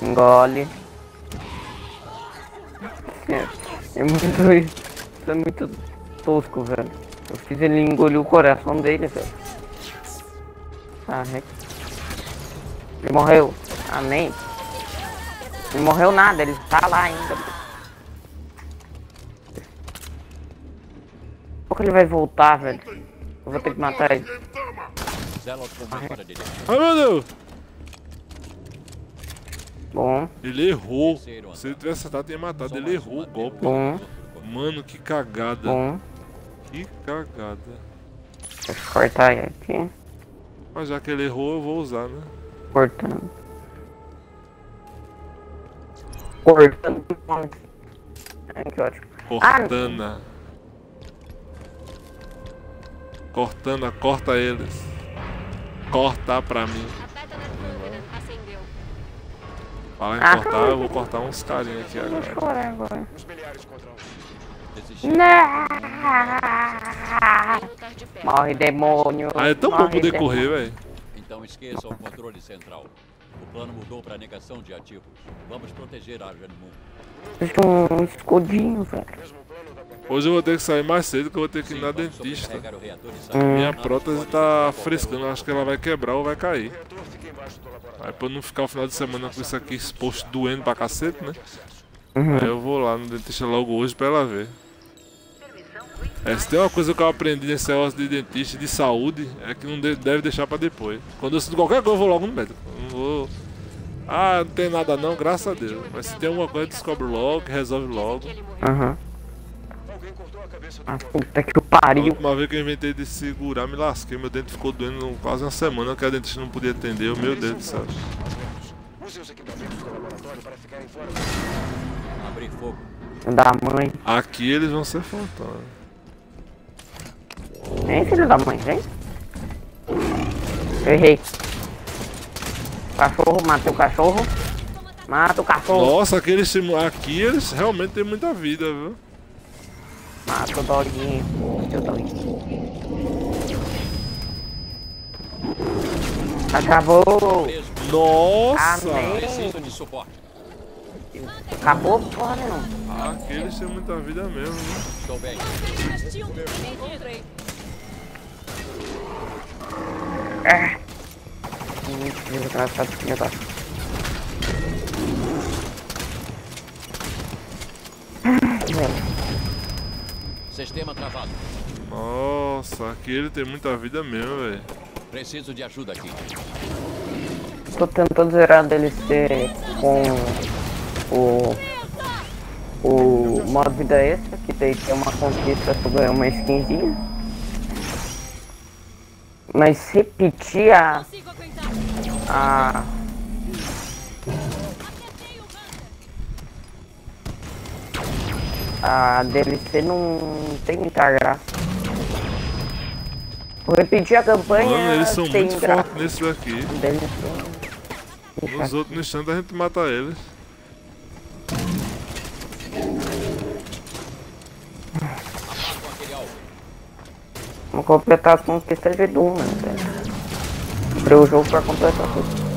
Engole. É, é muito. Isso é muito tosco, velho. Eu fiz ele engolir o coração dele, velho. Tá, né? Ele morreu. Amém. Não morreu nada, ele tá lá ainda. Pouco ele vai voltar, velho. Eu vou ter que matar ele. Ai meu Deus! Bom. Ele errou. Se ele tivesse acertado, tinha matado. Ele errou o golpe. Bom. Mano, que cagada. Bom. Que cagada. Deixa eu cortar ele aqui. Mas já que ele errou, eu vou usar, né? Cortando. Cortando. Ai, que ótimo. Cortana. Cortana, corta eles. Corta pra mim. Falar em Ah, cortar, eu vou cortar uns carinha aqui agora. Chorar agora. Não! Morre, demônio. Ah, é tão bom poder demônio. correr, velho. Então esqueça o controle central. O plano mudou para negação de ativos. Vamos proteger. Deixa um escudinho, velho. Hoje eu vou ter que sair mais cedo que eu vou ter que ir na dentista. Minha prótese tá frescando, acho que ela vai quebrar ou vai cair. Aí pra eu não ficar o final de semana com isso aqui exposto doendo pra cacete, né? Uhum. Aí eu vou lá no dentista logo hoje pra ela ver. É, se tem uma coisa que eu aprendi nesse negócio de dentista e de saúde, é que não de- deve deixar pra depois. Quando eu sinto qualquer coisa, eu vou logo no médico. Eu Não vou. Ah, não tem nada não, graças a Deus. Mas se tem alguma coisa, descobre logo, que resolve logo. Aham. Ah, puta que o A pariu. última vez que eu inventei de segurar, me lasquei. Meu dente ficou doendo quase uma semana, que a dentista não podia atender. Meu Deus do céu. Da mãe. Aqui eles vão ser faltando. Vem, filho da mãe, vem. Eu errei. Cachorro, matei o cachorro. Mata o cachorro. Nossa, aqueles aqui eles realmente têm muita vida, viu? Mata o doguinho. Meu doguinho. Acabou. Nossa! Amém. Preciso de suporte. Acabou, porra, não. Aqui eles têm muita vida mesmo, né? Estou bem. É. Muito. Ai, velho. Sistema travado. Nossa, aqui ele tem muita vida mesmo, velho. Preciso de ajuda aqui. Tô tentando zerar DLC com o o modo vida extra, que daí tem uma conquista pra ganhar uma skinzinha. Mas repetir a a a DLC não tem muita graça. Vou repetir a campanha. Mano, eles são muito graça. fortes nesse daqui. Nos outros no instante a gente mata eles. Vamos completar as conquistas de Doom, né? Abrir o jogo pra completar tudo.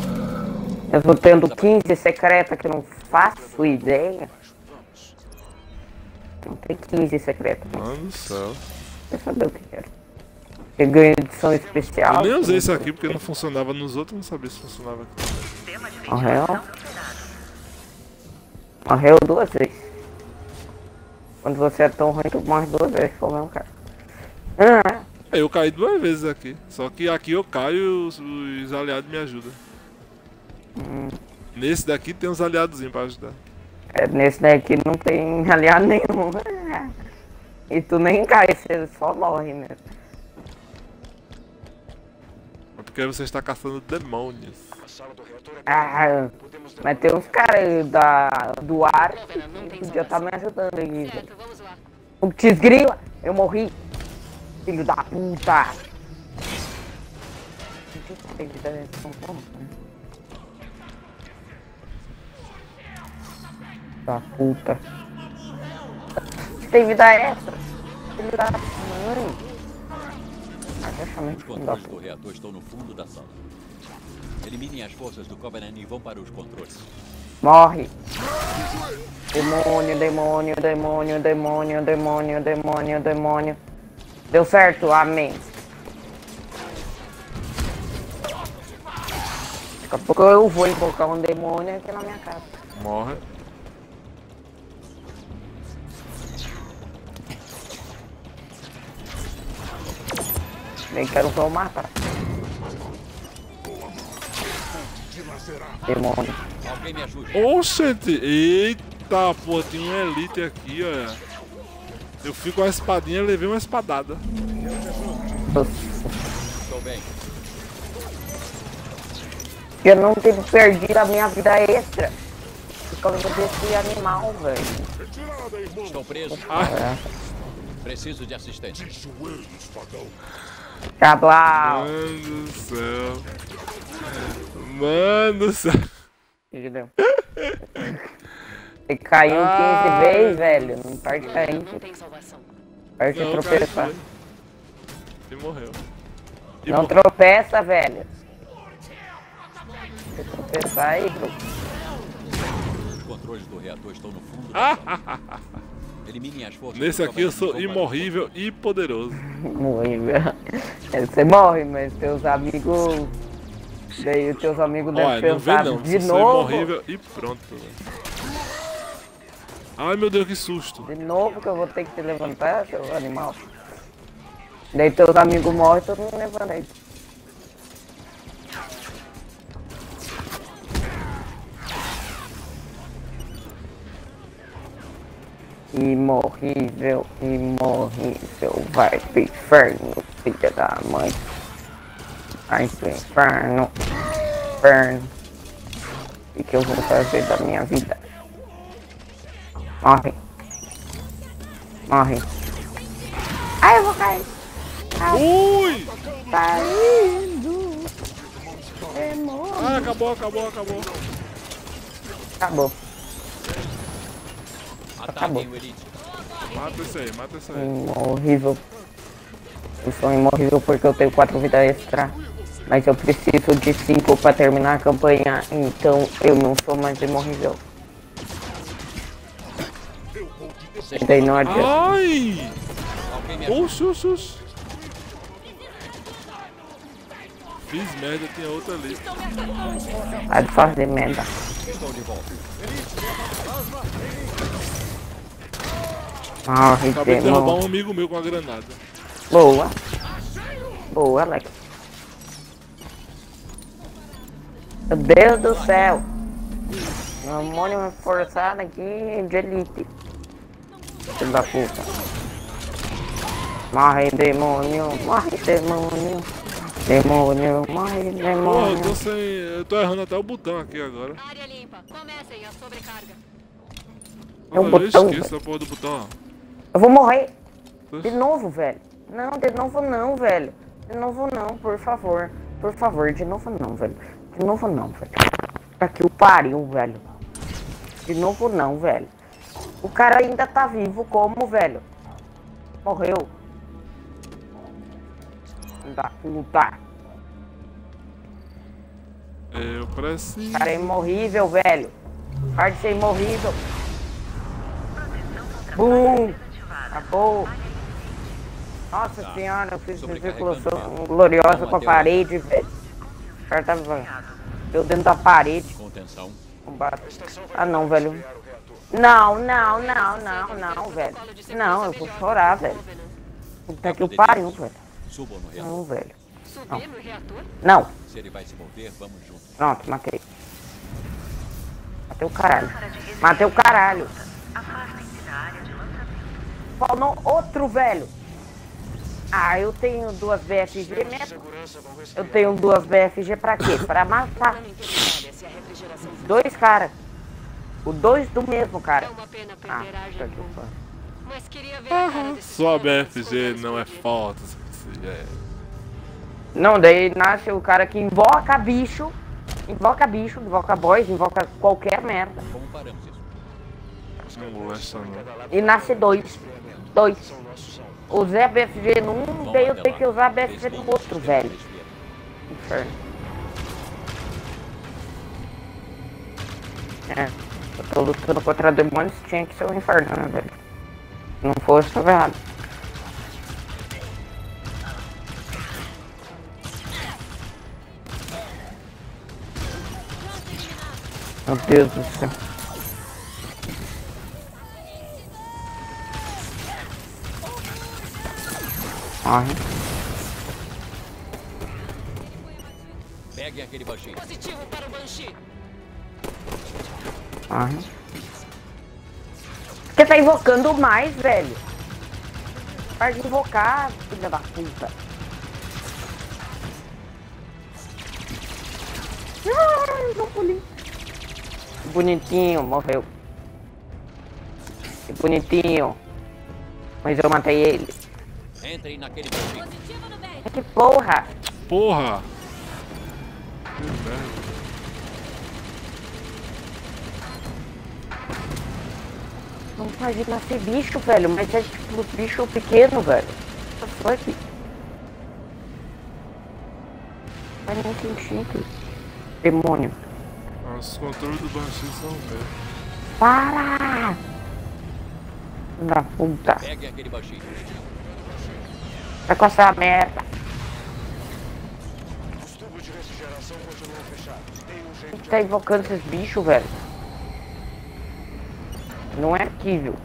Eu tô tendo 15 secreta que não faço ideia. Não tem 15 secretas. Mano do céu. Quer saber o que era? Eu ganhei edição especial. Eu nem usei isso aqui porque não funcionava nos outros, eu não sabia se funcionava aqui. Morreu. Morreu duas vezes. Quando você é tão ruim, tu morre duas vezes, foi o mesmo cara. Ah, É, Eu caí duas vezes aqui. Só que aqui eu caio e os, os aliados me ajudam. Nesse daqui tem uns aliados pra ajudar. É, nesse daqui não tem aliado nenhum. (laughs) E tu nem cai, você só morre mesmo. É porque você está caçando demônios. Ah, mas tem uns caras da, do ar que podia estar me ajudando aí. velho. O desgrila, eu morri. Filho da puta. Tem que dar Da puta. Tem vida extra. Filho da mãe. Eu Os controles do reator estão no fundo da sala. Eliminem as forças do Covenant e vão para os controles. Morre. Demônio, demônio, demônio, demônio, demônio, demônio, demônio. Deu certo, amém. Daqui a pouco eu vou invocar um demônio aqui na minha casa. Morre. Nem quero que eu matar. Demônio. Alguém me ajude. Oxente! Eita, pô, tem um elite aqui, olha. Eu fui com a espadinha levei uma espadada. Estou bem. Eu não tenho perdido a minha vida extra. Por causa desse animal, velho. Estou preso. É. Preciso de assistência. Cablau. Mano do céu. Mano do céu. Entendeu? Ele caiu 15 Ai. vezes, velho. Não perde cair. Não tem salvação. Perde Não, tropeçar. Ele morreu. E Não morreu. tropeça, velho. Se tropeçar aí, bro. Os controles do reator estão no fundo. (laughs) Eliminem as forças. Nesse aqui eu sou e imorrível e poderoso. Morre, velho. Você morre, mas teus amigos. Daí os teus amigos devem Olha, não não. de Sou novo. imorrível e pronto. Ai meu Deus, que susto. De novo que eu vou ter que te levantar, seu animal. Daí teus amigos morrem, todo mundo levanta aí. Imorrível, imorrível, vai pro inferno, filha da mãe. Vai pro inferno, inferno. O que eu vou fazer da minha vida? Morre. Morre. Ai, eu vou cair. Ui! Caindo. Demônio. Ah, acabou, acabou, acabou. Acabou. Elite. Mata esse aí, mata esse aí. Imorrível. Eu sou imorrível porque eu tenho quatro vidas extra. Mas eu preciso de cinco pra terminar a campanha. Então eu não sou mais imorrível. E daí não adianta. Ai! Oxi, oxi, oxi. Fiz merda, tinha outra ali. Vai fazer merda. Estou de volta. Morre, Acabei de derrubar um demônio. amigo meu com a granada. Boa. Boa, Alex. Meu Deus do céu. Demônio forçado aqui de elite. Filho da puta. Morre, demônio. Morre, demônio. Demônio, morre, Porra, eu demônio. tô sem. Eu tô errando até o botão aqui agora. Área limpa. Comecem a sobrecarga. É o Ah, eu botão, esqueço a porra do botão, ó. Eu vou morrer. De novo, velho. Não, de novo não, velho. De novo não, por favor. Por favor, de novo não, velho. De novo não, velho. Pra que o pariu, velho. De novo não, velho. O cara ainda tá vivo como, velho? Morreu. Da puta. Eu preciso. O cara é imorrível, velho. Para de ser imorrível. Bum! Acabou. Nossa senhora, eu fiz circulação gloriosa com a parede, velho. O cara tava. Deu dentro da parede. Contenção. Combate. Ah não, velho. Não, não, não, não, não, velho. Não, eu vou chorar, velho. Puta que o pariu, velho. Subam no reator. Não, velho. Subir no reator? Não. Se ele vai se mover, vamos juntos. Pronto, matei. Matei o caralho. Matei o caralho. Falou outro velho. Ah, eu tenho duas BFG mesmo. Eu tenho duas BFG pra quê? (coughs) Pra matar. Refrigeração Dois caras. O dois do mesmo cara. É Ah, que cara desse Sua BFG não é foto. É. Não, daí nasce o cara que invoca bicho. Invoca bicho, invoca boys, invoca qualquer merda. Como paramos isso? Não molesta não. E nasce dois. Dois. Usei a BFG num, daí eu tenho que usar a BFG no outro, velho. Inferno. É, eu tô lutando contra demônios, tinha que ser um inferno, né, velho? Se não fosse, tava errado. Meu Deus do céu. Corre. Peguem aquele baixinho. Positivo para o Banshee. Corre. Você tá invocando mais, velho. Para de invocar, filha da puta. Ai, vou pulir. Bonitinho, morreu. Que bonitinho. Mas eu matei ele. Entrem naquele baixinho. Que porra! Porra! Que merda. Não pode nascer bicho, velho. Mas é tipo bicho pequeno, velho. What the fuck? Faz nem sentido. Demônio. Os controles do Banshee são velhos. Para! Da puta. Peguem aquele baixinho. Vai com essa merda. Os tubos de refrigeração continuam fechados. Tem um jeito tá invocando esses bichos, velho? Não é possível.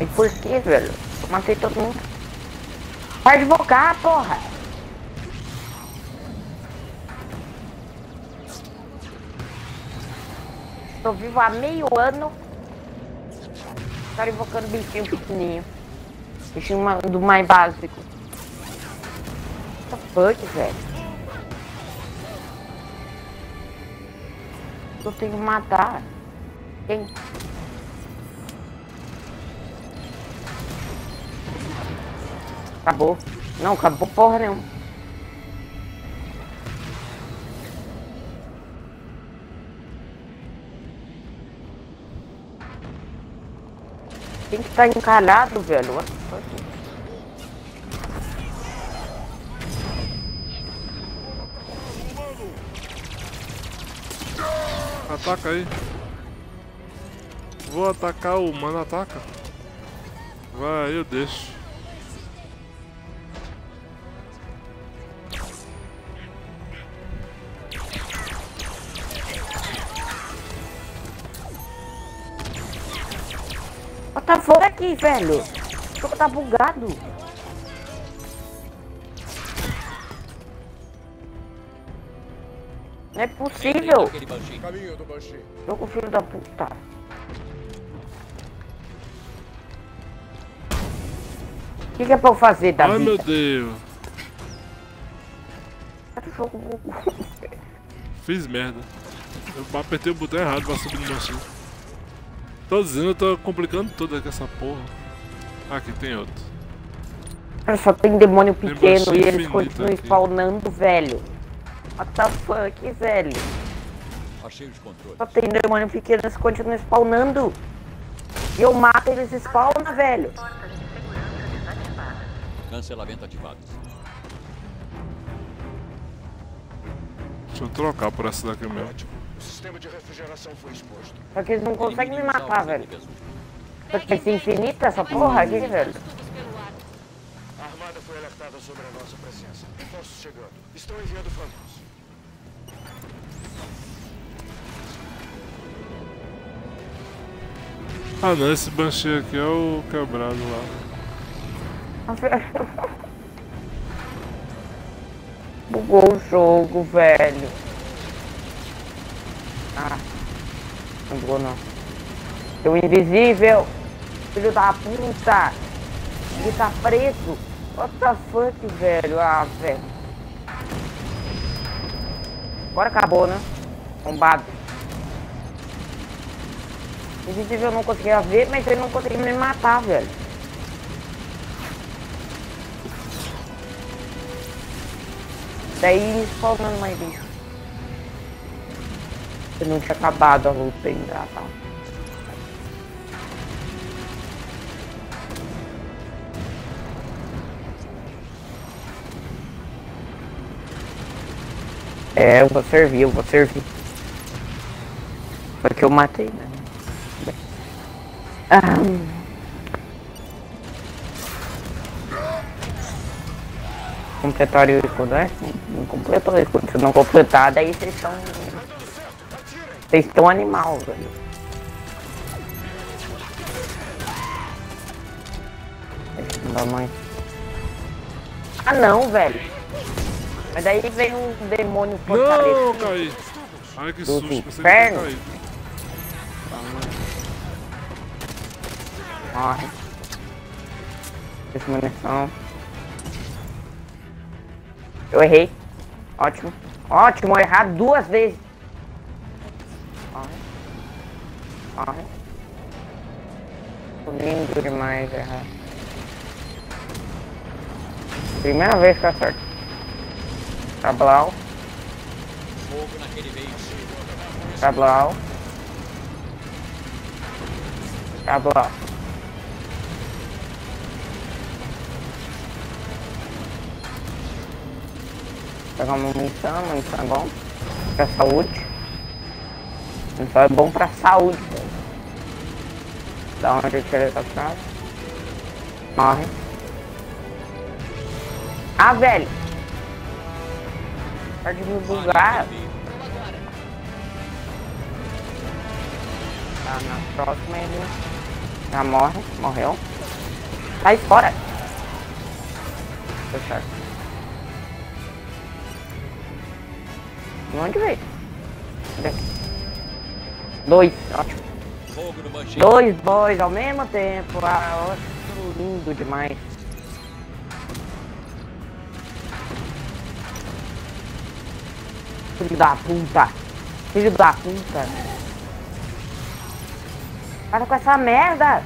E por que, velho? Eu matei todo mundo. Vai invocar, porra! Tô vivo há meio ano. Cara invocando bichinho pequenininho. Bichinho do mais básico. Fuck, velho? Eu tenho que matar. Quem? Acabou. Não, acabou porra nenhuma. Tem que estar encalhado, velho. What Ataca aí. Vou atacar o mano, ataca. Vai, eu deixo. The fuck aqui, velho? O jogo tá bugado. Não é possível. Caminho do Banshee. Jogo filho da puta. O que, que é pra eu fazer, Davi? Ai meu Deus. Bugou. Fiz merda. Eu apertei o botão errado pra subir no Banshee. Tô dizendo, eu tô complicando tudo aqui essa porra. Aqui tem outro. Cara, Só tem demônio Tem pequeno bastante e eles continuam aqui. spawnando, velho. What the fuck, velho? Achei os controles. Só tem demônio pequeno e eles continuam spawnando. E eu mato eles spawnam, velho. Cancelamento ativado. Deixa eu trocar por essa daqui mesmo. O sistema de refrigeração foi exposto. Só que eles não conseguem me matar, velho. Só que vai ser infinita essa porra aqui, velho. A armada foi alertada sobre a nossa presença. Chegando. Estão enviando. Ah não, esse Banshee aqui é o quebrado lá. (laughs) Bugou o jogo, velho. Ah, não bugou não. Seu invisível, filho da puta. Ele tá preso. What the fuck, velho? Ah, velho. Agora acabou, né? Bombado. Invisível eu não conseguia ver, mas ele não conseguia me matar, velho. Daí spawnando mais bicho. Eu não tinha acabado a luta ainda, tá? É, eu vou servir, eu vou servir. Foi que eu matei, né? Ah, completar o escudo, né? Não completou o escudo. Se não completar, daí vocês são. Vocês estão animal, velho. Dar mais. Ah não, velho. Mas daí vem um demônio Não, caí. Ai, que Do susto. Inferno. caído. Morre. Essa munição. Eu errei. Ótimo. Ótimo, errar duas vezes. Morre. Morre. Lindo demais errar. Primeira vez que acerto. Tablau. Fogo naquele veículo. Tablau. Tablau. Pegar uma munição, munição é bom. Pra saúde. Munição é bom pra saúde, velho. Da onde eu tirei essa. Morre. Ah, velho. Pode me bugar. Tá na próxima ele já morre. Morreu. Sai fora. Tô onde veio? Dois, ótimo. Dois boys ao mesmo tempo. Ah, ótimo, lindo demais. Filho da puta. Filho da puta. Para com essa merda.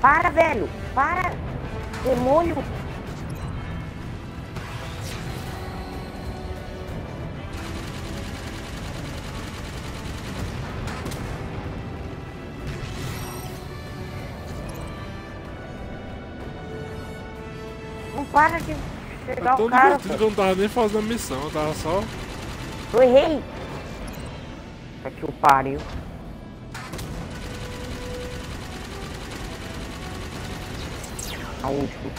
Para, velho. Para. Demônio. Não para de chegar tão o cara. que eu não tava nem fazendo a missão, eu tava só. Eu errei. Que o pariu. A última.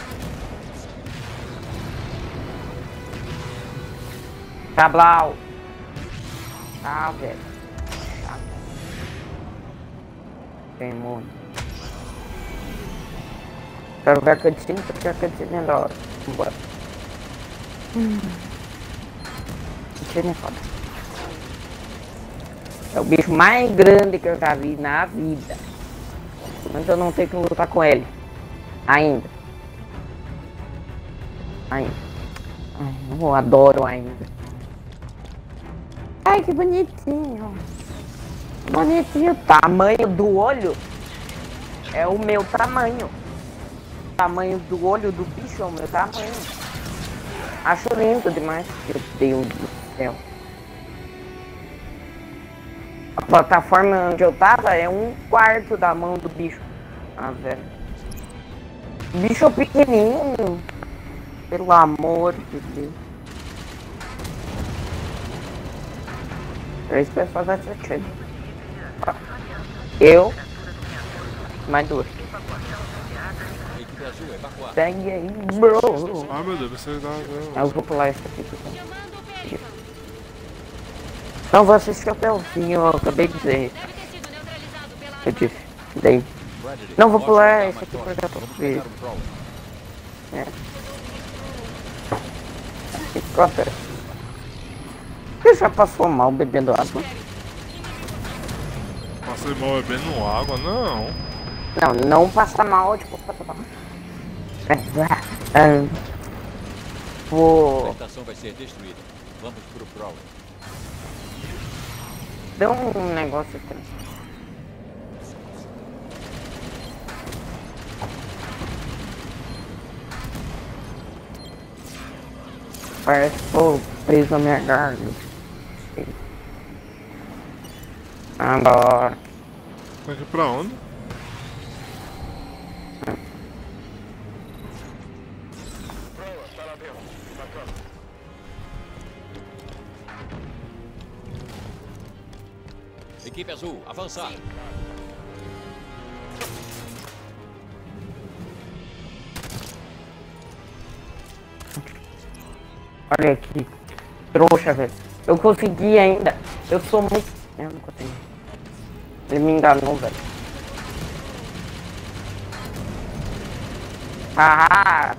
Tablau. Ah, velho. Chato. Demônio. Quero ver a cutscene porque a cutscene é da hora. Vambora. Hum. Cutscene é foda. É o bicho mais grande que eu já vi na vida. Mas eu não tenho que lutar com ele. Ainda. Ai, eu adoro ainda. Ai, que bonitinho. Bonitinho. Tamanho do olho é o meu tamanho. Tamanho do olho do bicho é o meu tamanho. Acho lindo demais. Meu Deus do céu. A plataforma onde eu tava é um quarto da mão do bicho. Ah, velho. Bicho pequenininho. Pelo amor de Deus. Três pessoas assistindo. Eu. Mais duas. Segue aí, bro. Ah, meu Deus, você tá. Eu vou pular essa aqui. Então. Não vou assistir até o fim, eu acabei de dizer. Eu disse. Daí. Não vou pular esse aqui porque eu tô. É. Que troca. Você já passou mal bebendo água? Passei mal bebendo água? Não. Não, não passa mal, tipo, passa mal. Ah, A Vou. estação vai ser destruída. Vamos pro Prowler. Deu um negócio aqui. Parece que tô preso na minha garganta. Vambora. Aqui pra onde? Equipe azul, avançar. Olha aqui. Trouxa, velho. Eu consegui ainda. Eu sou muito. Eu não consegui. Ele me enganou, velho. Ah!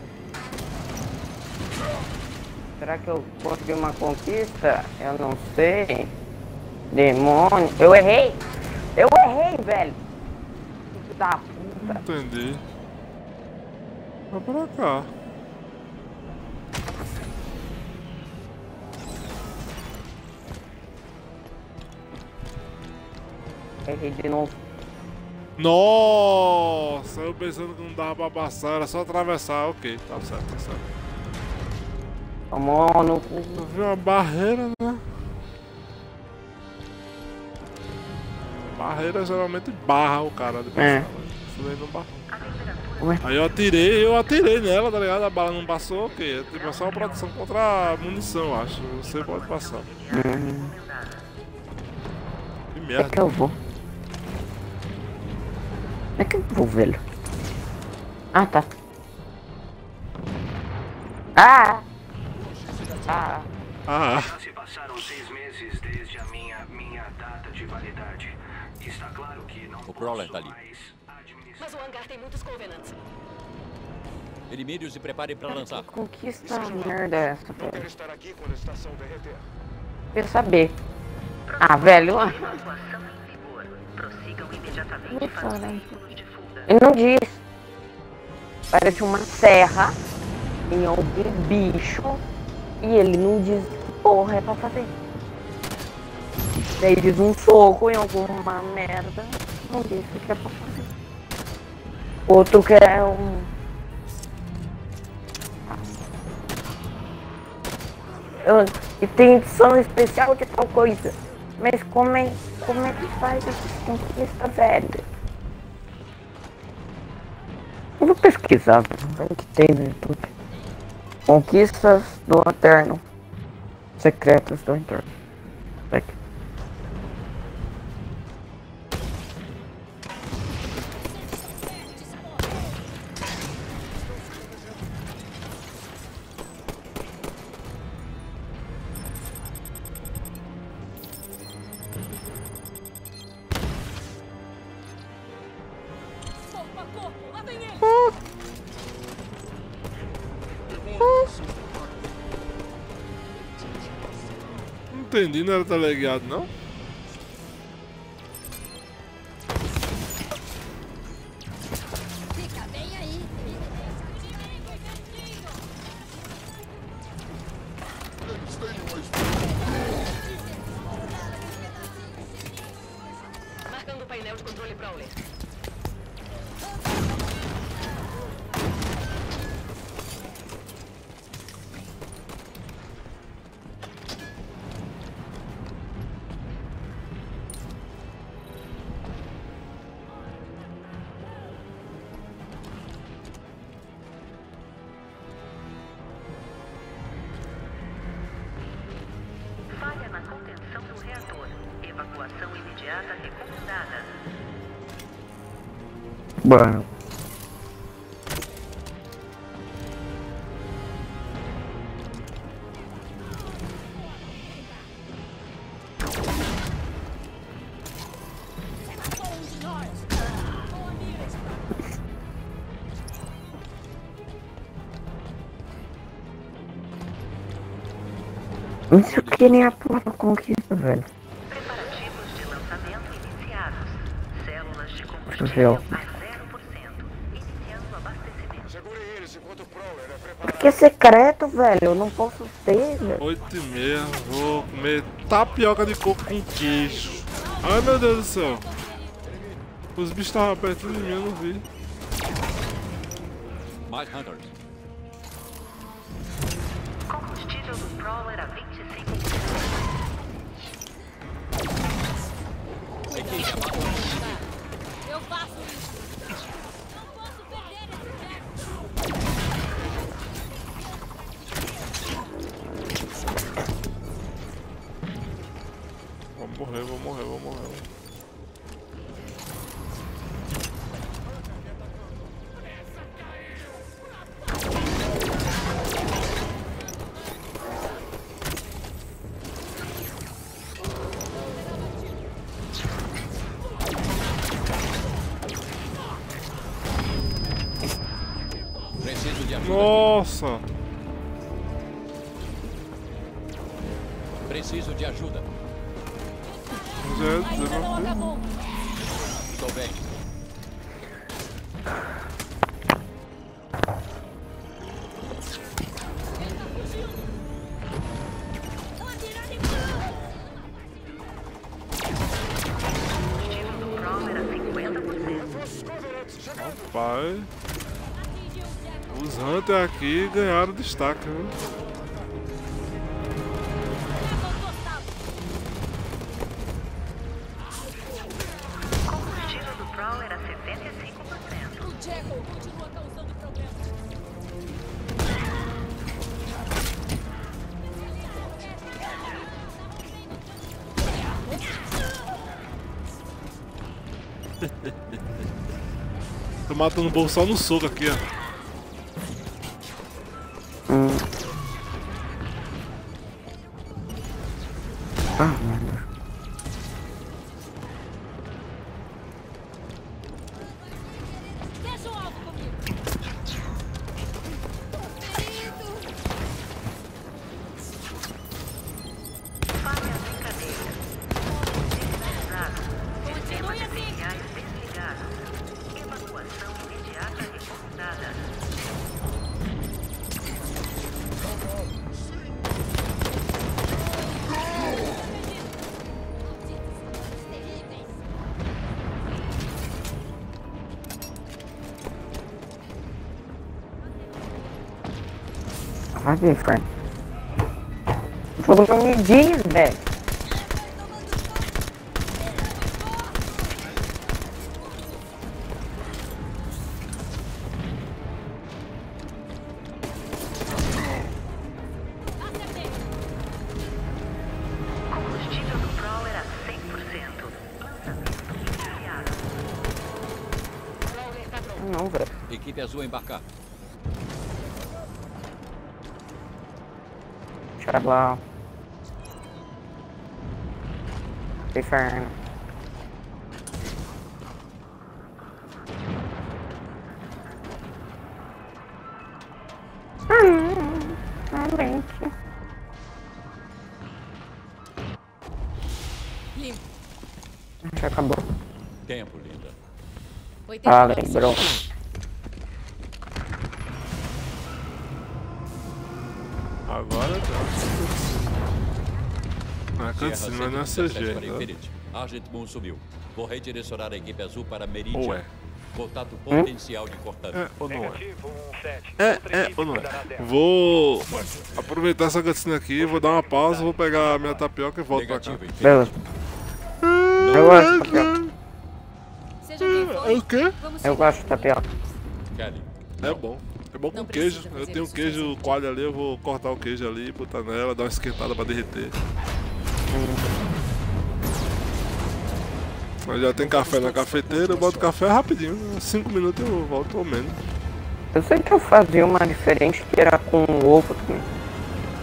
Será que eu consegui uma conquista? Eu não sei. Demônio. Eu errei! Eu errei, velho! Filho da puta. Entendi. Vai pra cá. Errei de novo. Nossa, eu pensando que não dava pra passar, era só atravessar. Ok, tá certo, tá certo. Tomou no cu. Eu vi uma barreira, né? Barreira geralmente barra o cara de É. passar, mas isso daí não barrou. Aí eu atirei, eu atirei nela, tá ligado? A bala não passou, ok. É tipo é só uma proteção contra a munição, acho. Você pode passar. Hum. Que É merda. que eu vou. É que eu vou, velho. Ah, tá. Ah! Ah! Ah, Se passaram seis meses desde a minha, minha data de validade. Está claro que não O Crawler tá ali. Mas o hangar tem muitos Covenants. Elimine-os e prepare para lançar. Conquista merda é essa, Não quero velho. estar aqui quando a estação derreter. Quer saber? Ah, velho. Ele não diz. Parece uma serra em algum bicho e ele não diz que porra é pra fazer. Daí diz um soco em alguma merda, não diz o que é pra fazer. Outro quer um. Eu- E tem edição especial de tal coisa. Mas como é, como é que faz essas conquistas, velho? Eu vou pesquisar, vai que tem no YouTube. Conquistas do Eterno. Secretos do Eterno. Não era teleguiado, não? Que nem a porra da conquista, velho. Preparativos de lançamento iniciados. Células de combustível ver. a 0%. Iniciando abastecimento. Segurem eles enquanto o Prowler é preparado. Porque é secreto, velho. Eu não posso ter, velho. 8 e meia, vou comer tapioca de coco com queijo. Ai meu Deus do céu. Os bichos estavam perto de mim, eu não vi. Mais Hunters. Preciso de ajuda. Já uma coisa. Estou bem. Rapaz. Os Hunter aqui ganharam destaque, viu? Tô matando o povo só no soco aqui, ó. Vai ver, Trouble. Inferno. Hum, realmente. Limpo. Já acabou. Tempo, linda. Ah, lembrou. É? Infinity. Agent Moon subiu. Vou redirecionar a equipe azul para Meridian. Ou é? Contato potencial de cortante. É ou não é? É, é ou não é? Vou aproveitar essa cutscene aqui, vou dar uma pausa, vou pegar a minha tapioca e volto pra cá. Beleza. Eu gosto de tapioca. É o quê? Eu gosto de tapioca. É bom. É bom com queijo. Eu tenho queijo coalho ali, eu vou cortar o queijo ali, botar nela, dar uma esquentada pra derreter. Mas já tem café na cafeteira, eu boto café rapidinho. 5 minutos eu volto ou menos. Eu sei que eu fazia uma diferente que era com ovo também.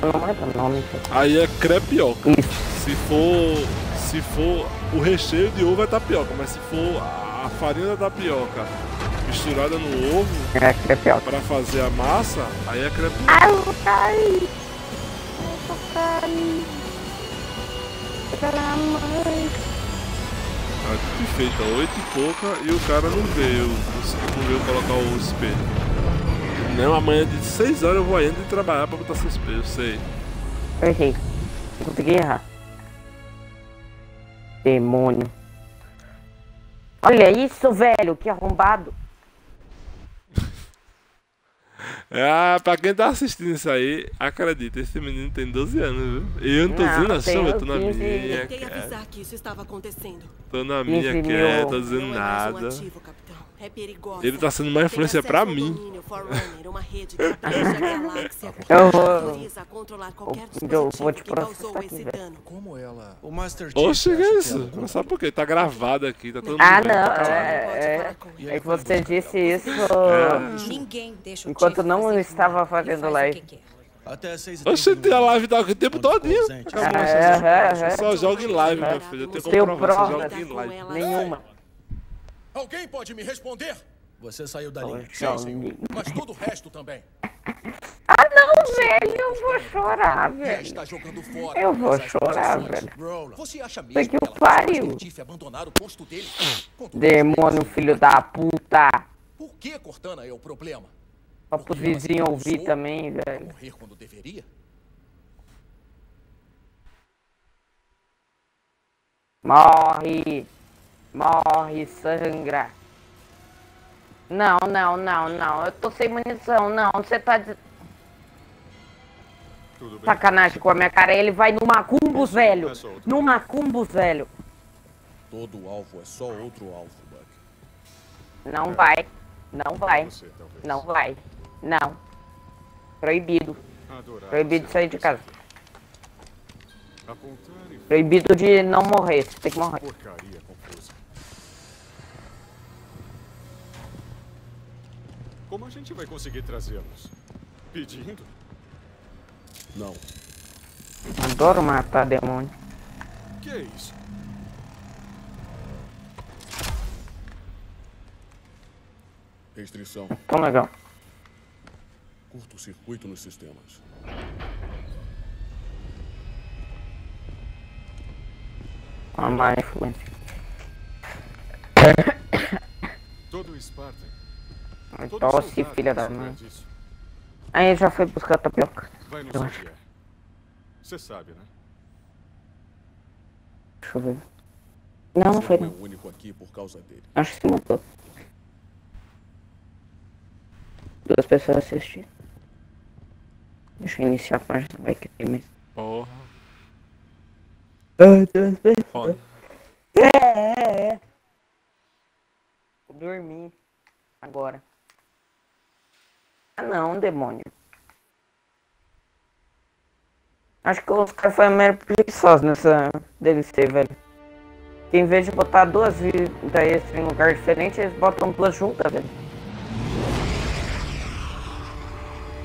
Eu não lembro o nome. Aí é crepioca. Isso. Se for. Se for o recheio de ovo é tapioca, mas se for a farinha da tapioca misturada no ovo É crepioca. pra fazer a massa, aí é crepioca. Ai, eu vou cair. Eu vou cair. Pela mãe. Tudo feita, oito e pouca e o cara não veio, não veio colocar o espelho. Não, amanhã de 6 horas eu vou ainda trabalhar pra botar seu espelho, sei. Eu errei. Eu consegui errar. Demônio. Olha isso, velho. Que arrombado. Ah, pra quem tá assistindo isso aí, acredita, esse menino tem 12 anos, viu? E eu não tô Não, dizendo assim, tenho eu tô na 15. minha, Tentei avisar que isso estava acontecendo. Tô na minha, 15 mil. quieta, tô dizendo é um nada. ativo. É perigosa. Ele tá sendo uma influência pra mim. (laughs) Eu vou- eu vou te processar aqui, velho. Como ela? O Master Chief Oxe, que acha é isso? Não sabe por quê? Tá gravado aqui, tá todo mundo Ah, não. tá. É, é, é que você disse isso É. Ninguém deixa o enquanto não estava fazendo live. Até seis Oxe, tem a live tá aqui o tempo todinho. Acabou, É, só- é, é. Só joga em live, meu filho. Eu tenho provar, só joga em live. Nenhuma. Alguém pode me responder? Você saiu da linha. Sim, senhor. Mas todo o resto também. Ah não, velho, eu vou chorar, velho. Está jogando fora Eu vou chorar, velho. Você acha mesmo que pariu. o Tiff abandonar o posto dele? Demônio, filho da puta. Por que Cortana é o problema? Só pro vizinho ouvir também, velho. Morrer quando deveria? Morre. Morre, sangra. Não, não, não, não. Eu tô sem munição, não. Você tá de Tudo bem? sacanagem com a minha cara. Ele vai no Macumbus, velho. Outro. No Macumbus, velho. Todo alvo é só outro alvo, Buck. Não vai. Não vai. Você. Não vai. Não. Proibido. Proibido ser sair de casa. Apontar Proibido de não morrer. Você tem que morrer. porcaria Como a gente vai conseguir trazê-los? Pedindo? Não. Adoro matar demônio. Que é isso? Restrição. Tão legal. Curto-circuito nos sistemas. Uma má influência. Todo Spartan. Ai, Tosse, filha da mãe. disso. Aí já foi buscar tapioca. Vai no Eu acho. Xavier. Você sabe, né? Deixa eu ver. Não, não foi Não é não. o único aqui por causa dele. Acho que mudou. Duas pessoas assistindo. Deixa eu iniciar a página, vai que tem mesmo. Porra. Ah, duas pessoas. É, é. Vou dormir. Agora. Ah não, demônio. Acho que os caras foram meio preguiçosos nessa DLC, velho. Que em vez de botar duas vidas extra em lugar diferente, eles botam duas juntas, velho.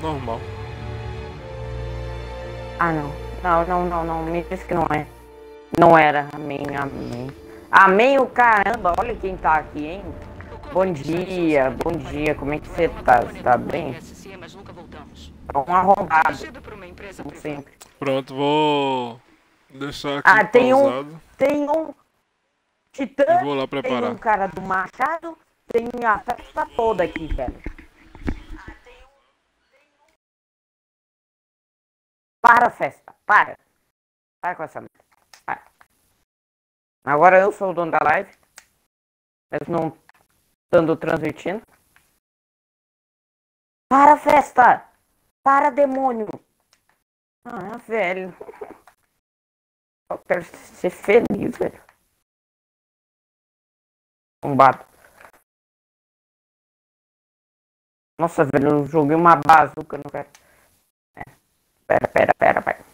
Normal. Ah não. Não, não, não, não. Me disse que não é. Não era. Amém, amém. Amém o caramba, olha quem tá aqui, hein? Bom dia, bom dia, como é que você tá? Você tá bem? Mas voltamos. É um arrombado, uma como sempre. Pronto, vou deixar aqui Ah, tem um, pausado. tem um titã, Eu vou lá tem preparar. um cara do machado, tem a festa toda aqui, velho. Para a festa, para. Para com essa merda. Agora eu sou o dono da live. Mesmo não estando transmitindo. Para a festa! Para, demônio! Ah, velho. Eu quero ser feliz, velho. Bombado. Nossa, velho, eu joguei uma bazuca, não quero. É. Pera, pera, pera, pera.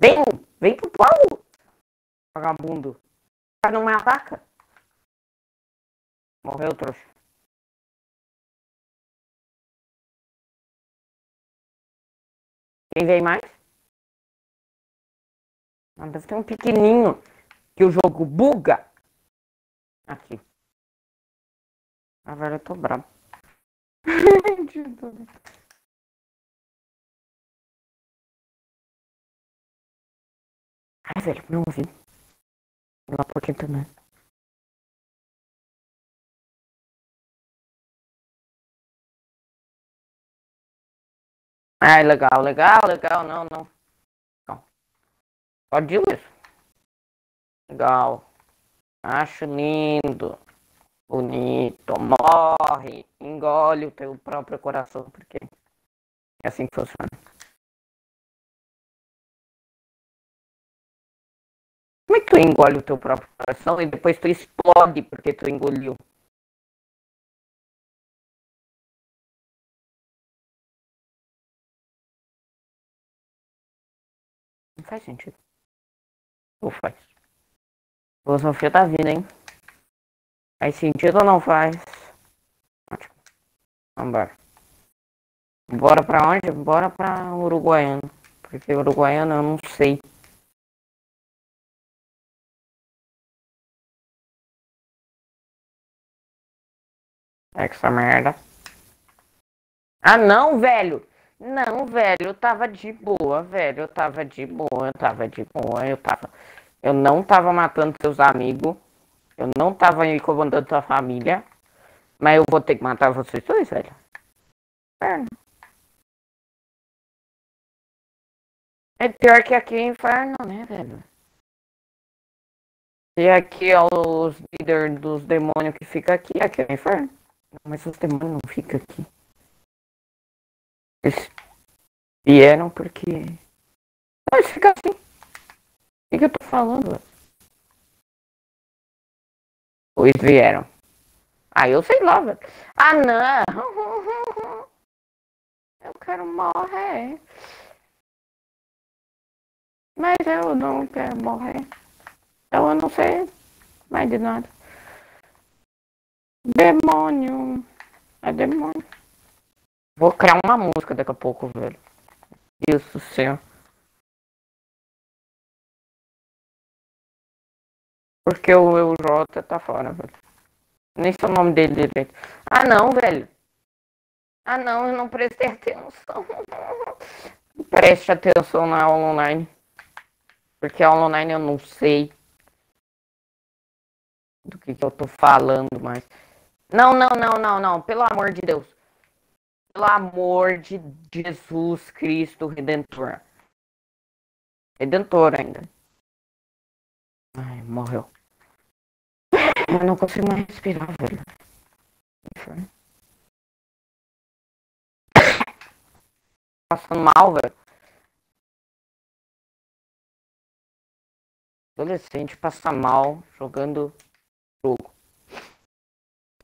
Vem! Vem pro pau! Vagabundo. Cara não me ataca. Morreu, trouxa. Quem vem mais? Ah, deve ter um pequenininho que o jogo buga. Aqui. Velho, eu tô bravo. (laughs) Ai, velho, não. Lá por aqui também. Ai, legal, legal, legal, não, não. Não. Pode ir, Luiz. Legal. Acho lindo. Bonito. Morre. Engole o teu próprio coração, porque é assim que funciona. Como é que tu engole o teu próprio coração e depois tu explode porque tu engoliu? Não faz sentido. Ou faz? Filosofia da vida, hein? Faz sentido ou não faz? Ótimo. Vambora. Bora pra onde? Bora pra Uruguaiana. Porque Uruguaiana eu não sei. Essa merda. Ah, não, velho. Não, velho, eu tava de boa, velho. Eu tava de boa, eu tava de boa, eu tava. Eu não tava matando seus amigos. Eu não tava incomodando sua família. Mas eu vou ter que matar vocês dois, velho. Inferno. É pior que aqui é inferno, né, velho? E aqui é os líderes dos demônios que fica aqui, aqui é o inferno. Mas os demônios não ficam aqui. Eles vieram porque. Eles ficam assim. O que, que eu tô falando? velho? Eles vieram. Ah, eu sei lá, velho. Ah, não! (laughs) Eu quero morrer. Mas eu não quero morrer. Então eu não sei mais de nada. Demônio. É demônio. Vou criar uma música daqui a pouco, velho. Isso, céu. Porque o Eurota tá fora, velho. Nem sei o nome dele direito. Ah, não, velho. Ah, não, eu não prestei atenção. (laughs) Preste atenção na aula online. Porque a aula online eu não sei do que, que eu tô falando, mas. Não, não, não, não, não. Pelo amor de Deus. Pelo amor de Jesus Cristo Redentor. Redentor ainda. Ai, morreu. Eu não consigo mais respirar, velho. Passando mal, velho. Adolescente passa mal jogando jogo.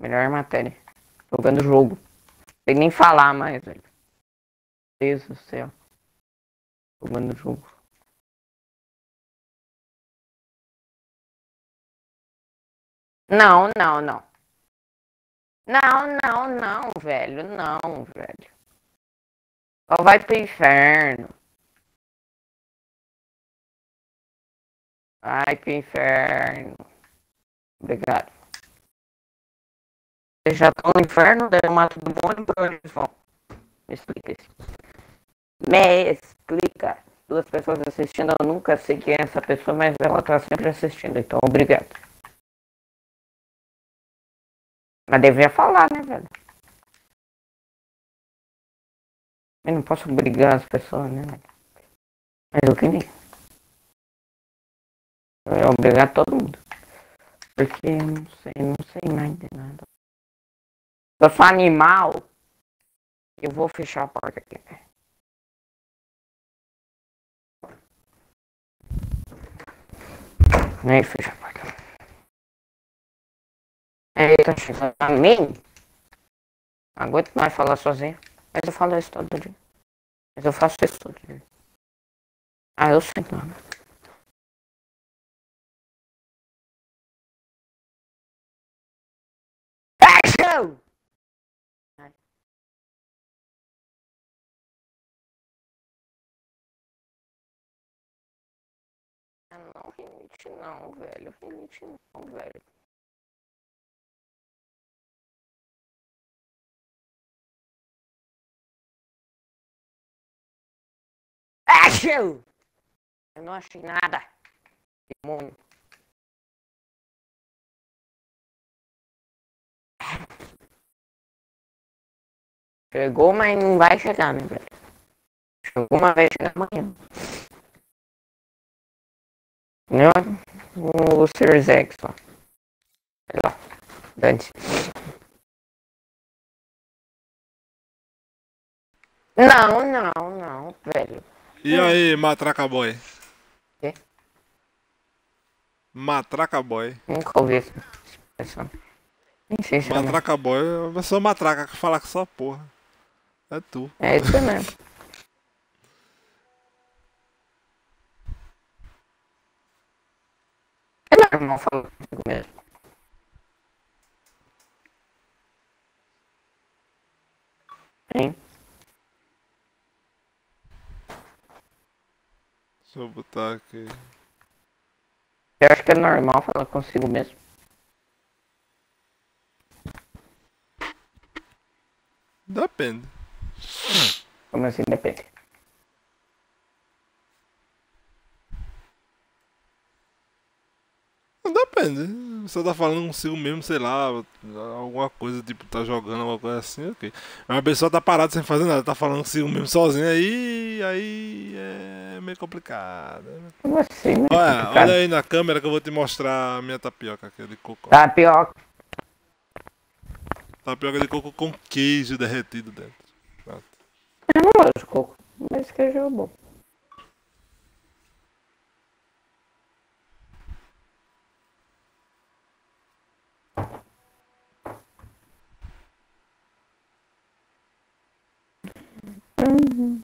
Melhor matéria. Jogando jogo. Sem nem falar mais, velho. Deus do céu. Jogando jogo. Não, não, não. Não, não, não, velho. Não, velho. Só vai pro inferno. Vai pro inferno. Obrigado. Vocês já estão no inferno, deram mato do mundo, pra onde eles vão? Me explica isso. Me explica. Duas pessoas assistindo, eu nunca sei quem é essa pessoa, mas ela tá sempre assistindo, então obrigado. Mas devia falar, né, velho? Eu não posso obrigar as pessoas, né, velho? Mas eu queria. Eu ia obrigar todo mundo. Porque eu não sei, não sei mais de nada. Eu sou animal, eu vou fechar a porta aqui. Nem fecha a porta. Ele tá chegando a mim. Não aguento mais falar sozinho. Mas eu falo isso todo dia. Mas eu faço isso todo dia. Ah, eu sei não. Action! Não, rinite não, velho. Rinite não, velho. Action! Eu não achei nada. Demônio. Chegou, mas não vai chegar, né, velho? Chegou, mas vai chegar amanhã. Não, o Sirius X, ó. Sei lá. Dante. Não, não, não, velho. E aí, Matraca Boy? Quê? Matraca Boy. Nunca ouvi essa expressão. Nem sei se é Matraca Boy uma pessoa matraca que fala com sua porra. É tu. É isso mesmo. é não falo comigo mesmo. Hein? Deixa eu botar aqui. Eu acho que é normal falar consigo mesmo. Depende. Como assim depende? Depende. Você tá falando consigo mesmo, sei lá, alguma coisa, tipo, tá jogando alguma coisa assim, ok. Mas a pessoa tá parada sem fazer nada, tá falando consigo mesmo sozinho aí, aí é meio complicado. né? Como assim? né? Olha, Complicado. olha aí na câmera que eu vou te mostrar a minha tapioca, aquele coco. Tapioca. Tapioca de coco com queijo derretido dentro. Pronto. Eu não gosto de coco, mas queijo é bom. Hum.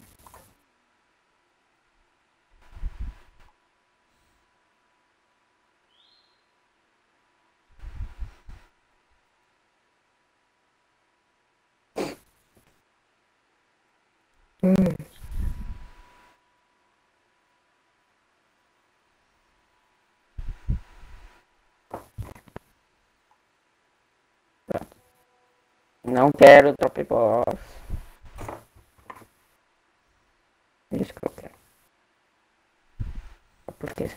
Não quero Drop. Isso que eu quero. Por quê?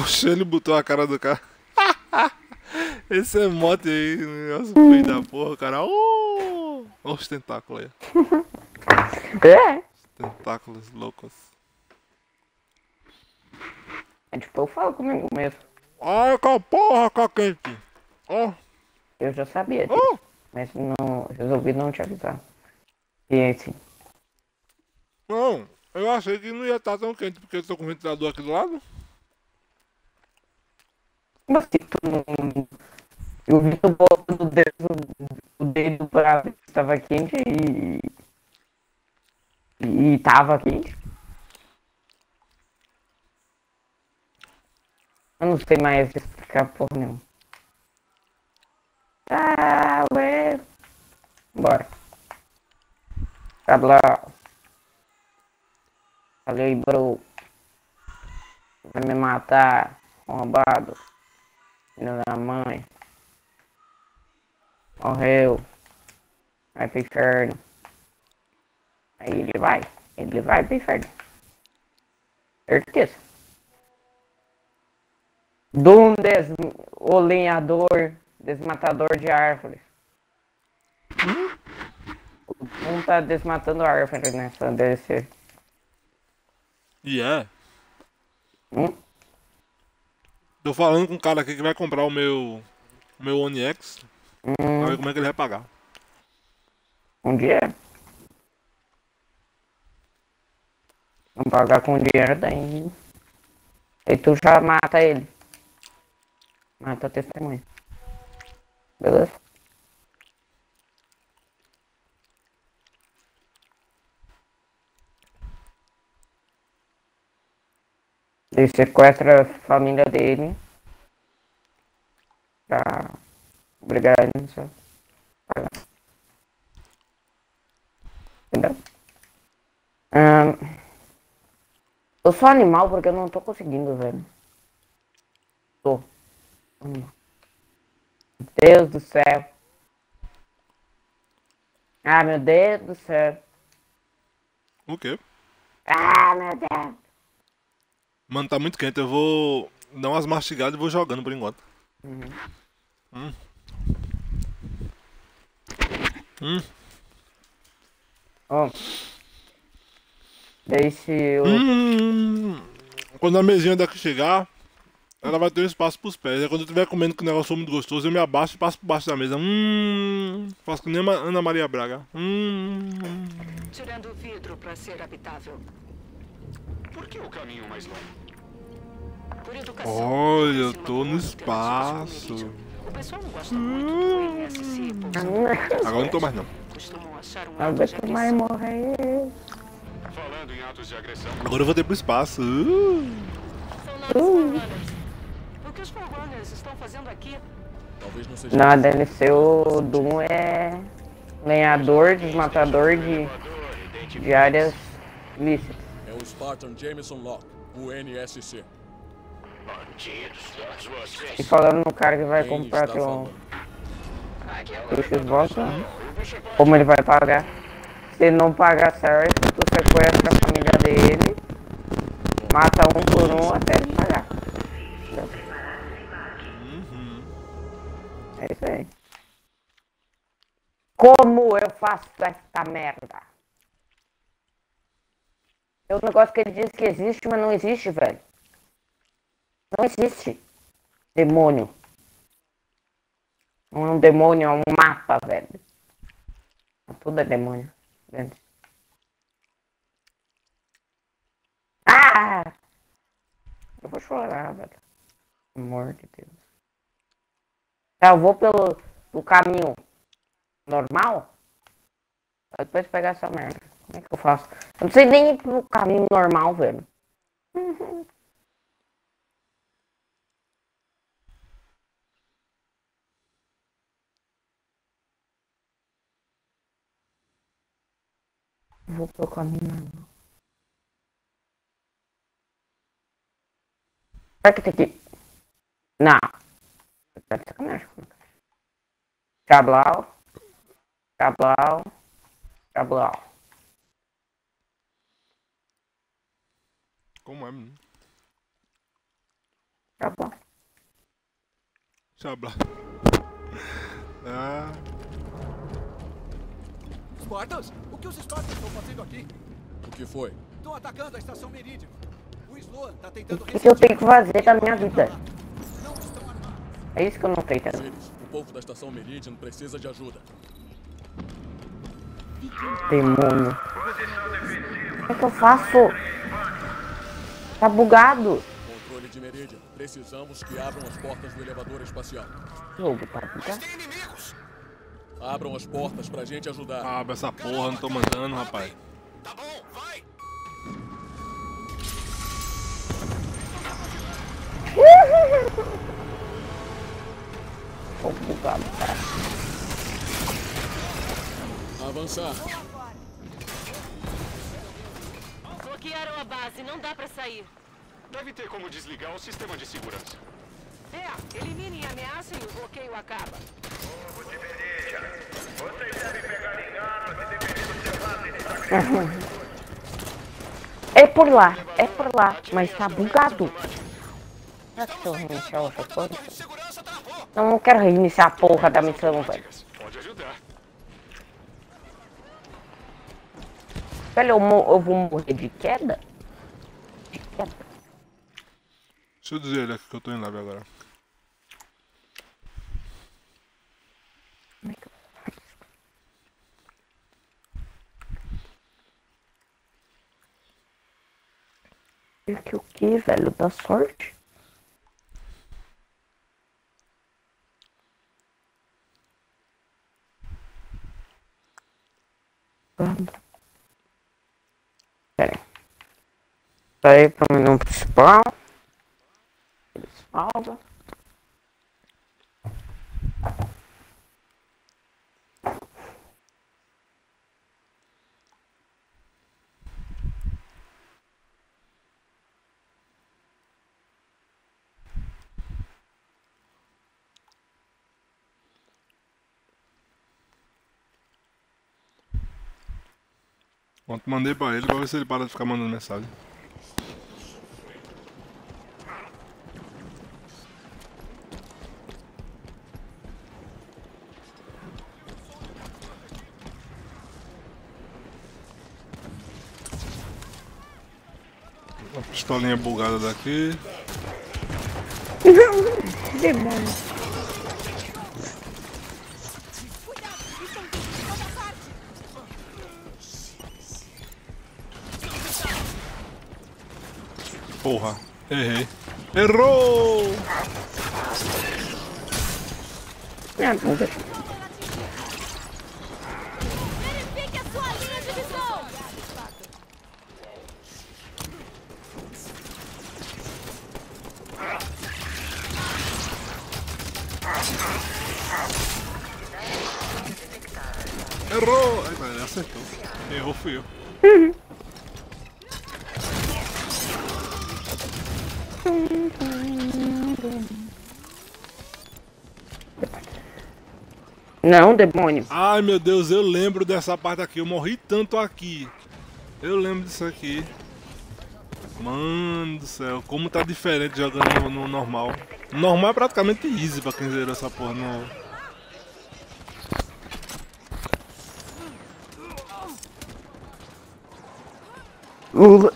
Oxe, ele botou a cara do cara. (laughs) Esse é mote aí, negócio feio da porra, cara. Oh! Olha os tentáculos aí. É. Tentáculos loucos. É tipo, eu falo comigo mesmo. Ai, que porra, que quente. Ó. Eu já sabia disso, mas não resolvi não te avisar. E assim, Não, eu achei que não ia estar tão quente porque eu tô com o ventilador aqui do lado. Mas não... Eu vi tu botando o dedo, o dedo pra ver quente e... E tava quente. Eu não sei mais explicar porra nenhuma. Ah, ué. Bora. Tá lá. Falei, bro. Vai me matar, arrombado. Filho da mãe. Morreu. Vai pro inferno. Aí ele vai. Ele vai pro inferno. Certeza. Doom des... o lenhador, desmatador de árvores. O Doom tá desmatando árvores nessa DLC. E é. Hum? Tô falando com um cara aqui que vai comprar o meu. o meu One X. Hum. Pra ver como é que ele vai pagar. Um dia. Vamos pagar com dinheiro daí. E tu já mata ele. Mata a testemunha. Beleza? E sequestra a família dele. Pra ele pagar. Entendeu? Ahn, eu sou animal porque eu não tô conseguindo, velho. Tô. Deus do céu. Ah, meu Deus do céu. O quê? Ah, meu Deus. Mano, tá muito quente. Eu vou dar umas mastigadas e vou jogando por enquanto. Uhum. Hum. Hum. Ó. Deixe eu. Hum. Quando a mesinha daqui chegar, ela vai ter um espaço pros pés. Aí quando eu estiver comendo que o negócio for muito gostoso, eu me abaixo e passo por baixo da mesa. Hum. Faço que nem a Ana Maria Braga. Hum. Tirando o vidro para ser habitável. Por que o caminho mais longo? Por educação. Olha, eu tô no espaço. O pessoal não gosta muito do ISC, pois (laughs) Agora não tô mais não. costumam achar um Não ato de morrer. Falando em atos de agressão. Agora eu vou ter pro espaço. Uh. Forerunners. O que os estão fazendo aqui? Talvez não seja. Na DLC o Doom é lenhador, desmatador de, de áreas lícitas. O Spartan Jameson Locke, o NSC. E falando no cara que vai Quem comprar teu, teu Xbox, né? como ele vai pagar? Se ele não pagar certo, tu sequestra a família dele, mata um por um até ele pagar. É isso aí. Como eu faço esta merda? É um negócio que ele diz que existe, mas não existe, velho. Não existe. Demônio. É um demônio, é um mapa, velho. Tudo é demônio. velho. Ah! Eu vou chorar, velho. Amor de Deus. Tá, eu vou pelo, pelo caminho normal. Depois pegar essa merda. Como é que eu faço? Eu não sei nem ir pro caminho normal, velho. Vou pro caminho normal. Será que tem que. Não. Tá de sacanagem. Cablau. Cablau. Cablau. Como é, menino? Cablau. Chabla. Ah. Spartans? O que os Spartans estão fazendo aqui? O que foi? Estão atacando a estação Meridian. O Sloan está tentando O que eu tenho que fazer da minha vida? É isso que eu não tô entendendo. Eles, o povo da estação Meridian precisa de ajuda. Demônio. O que, é que eu faço? Tá bugado. Controle de Meridian. Precisamos que abram as portas do elevador espacial. Jogo tá bugado. Abram as portas pra gente ajudar. Abre essa porra, não tô mandando, rapaz. (laughs) Tô bugado, cara. Avançar. Bloquearam a base, não dá pra sair. Deve ter como desligar o sistema de segurança. É, eliminem a ameaça e o bloqueio acaba. É por lá, é por lá, mas tá bugado. Será que se eu reiniciar outra coisa? Não, não quero reiniciar a porra da missão, velho. Pode ajudar. Velho, eu, eu vou morrer de queda? De queda? Deixa eu dizer ele aqui que eu tô em live agora. E que o que, velho? Da sorte? Vamos. Pera aí. Sair pro menu principal. Ele salva. Ontem mandei pra ele pra ver se ele para de ficar mandando mensagem. Uma pistolinha bugada daqui. Demônio. Porra, errei. Errou! Minha bunda. Verifique a sua linha de visão! Errou! Ai, mas ele acertou. Quem errou fui eu. Não, demônio. Ai meu Deus, eu lembro dessa parte aqui. Eu morri tanto aqui. Eu lembro disso aqui. Mano do céu, como tá diferente jogando no, no normal. Normal é praticamente easy pra quem zerou essa porra no. Lula.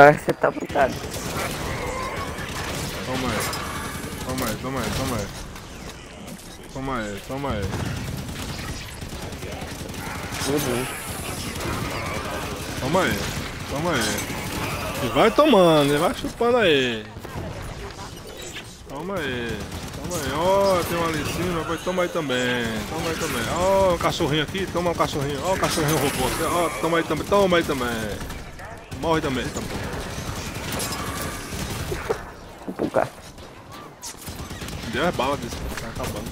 Ah, você tá puxado. Toma aí. Toma aí, toma aí, toma aí. Toma aí, toma aí. Uhum. Toma aí, toma aí. E vai tomando, e vai chupando aí. Toma aí, toma aí. Ó, tem um ali em cima, vai toma aí também. Toma aí também. Ó, um cachorrinho aqui, toma um cachorrinho. Ó, o cachorrinho robô. Ó, toma aí também, toma aí também. Morre também, também. Puka. Deu as balas disso, tá acabando.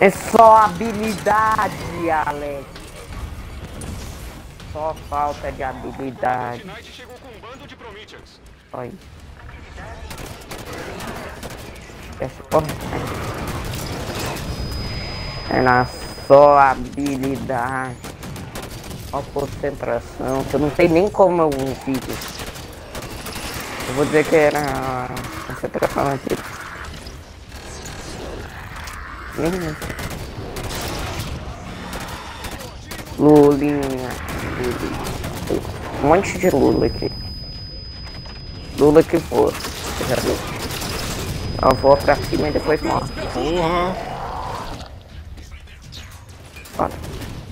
É só habilidade, Alex. Só falta de habilidade. Olha. Essa porra. É na só habilidade. Ó concentração. Que eu não sei nem como eu fiz. Eu vou dizer que era concentração aqui. Nem isso. Lulinha. Lulinha. Um monte de Lula aqui. Lula que for. Já viu? Eu vou pra cima e depois morre. Porra!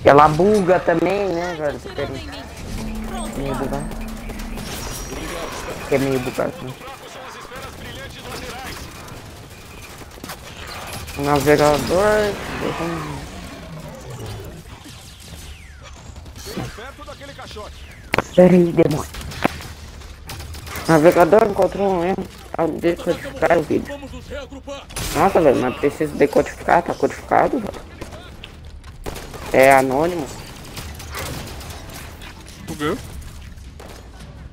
E ela buga também, né, velho? Meio bugado. É meio bugado. Né? Navegador. Perto daquele caixote. Peraí, demônio. Navegador encontrou um erro ao decodificar o vídeo. Nossa, velho, mas preciso decodificar, tá codificado, velho. É anônimo. O quê?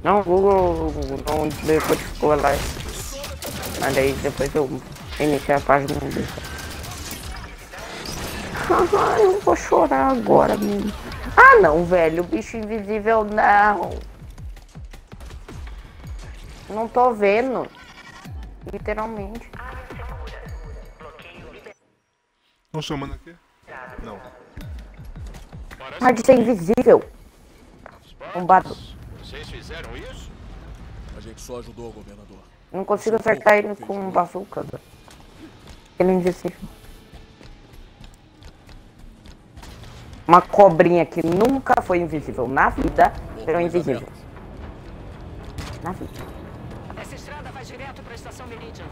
Não, o Google não decodificou lá. Mas daí depois eu iniciei a página dele. Ah, eu vou chorar agora mesmo. Ah não, velho, o bicho invisível não. Não tô vendo. Literalmente. Estão chamando aqui? Não. Mas de ser invisível. Bombado. Vocês fizeram isso? A gente só ajudou o governador. Não consigo acertar ele com um bazuca, velho. Ele é invisível. Uma cobrinha que nunca foi invisível na vida, virou invisível. Na vida. Essa estrada vai direto pra estação Meridian.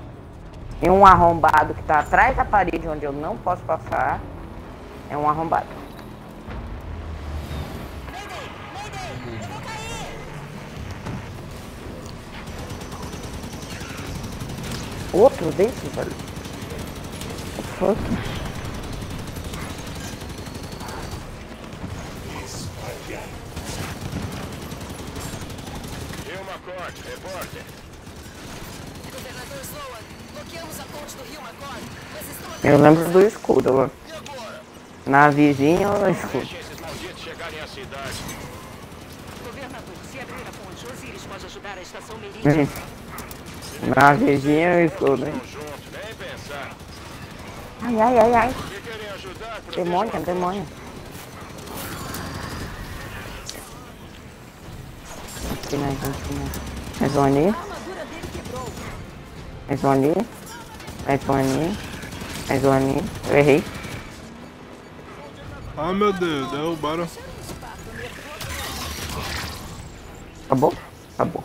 E um arrombado que tá atrás da parede onde eu não posso passar. É um arrombado. Outro desses, velho. Fuck. Repórter. Governador Sloan, bloqueamos a ponte do Rio McCord, mas estão Eu lembro do escudo, mano. Na vizinha ou no escudo? Deixem esses malditos chegarem à cidade. Governador, se abrir a ponte, Osiris pode ajudar a estação Meridian. Hum. Na vizinha ou escudo, hein? Ai, ai, ai, ai. Demônio, demônio. aqui na gente? Mais um ali. Mais um ali. Mais um ali. Mais um ali. Eu errei. Ah, meu Deus, derrubaram. Acabou? Acabou.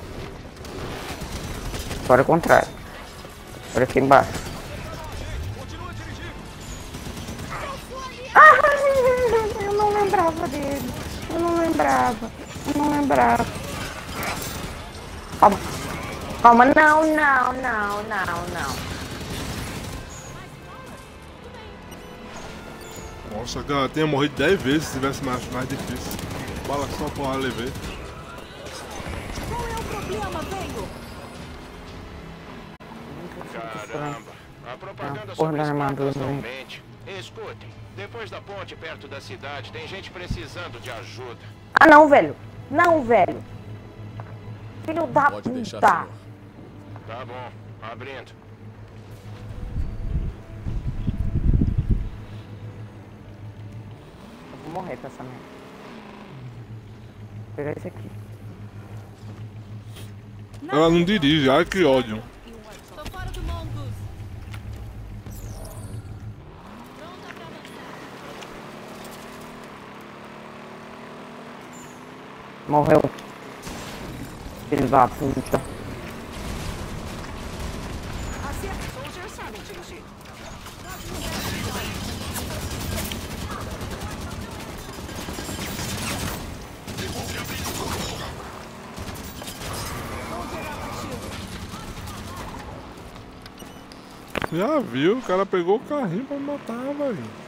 Agora é o contrário. Agora é aqui embaixo. Ah, (laughs) eu não lembrava dele. Eu não lembrava. Eu não lembrava. Calma. Calma, não, não, não, não, não. Nossa, cara, tinha morrido 10 vezes se tivesse mais, mais difícil. Bala só porra levei. Qual é o problema, velho? Caramba, a propaganda porra sobre armadura, não mente. Escutem, depois da ponte perto da cidade, tem gente precisando de ajuda. Ah, não, velho. Não, velho. Filho da Pode deixar, puta. senhor. Tá bom, abrindo. Eu vou morrer com essa merda. Vou pegar esse aqui. Ela não dirige, ai que ódio. Tô fora do Mongoose. Morreu. Filho da puta. Já viu, o cara pegou o carrinho pra matar, velho.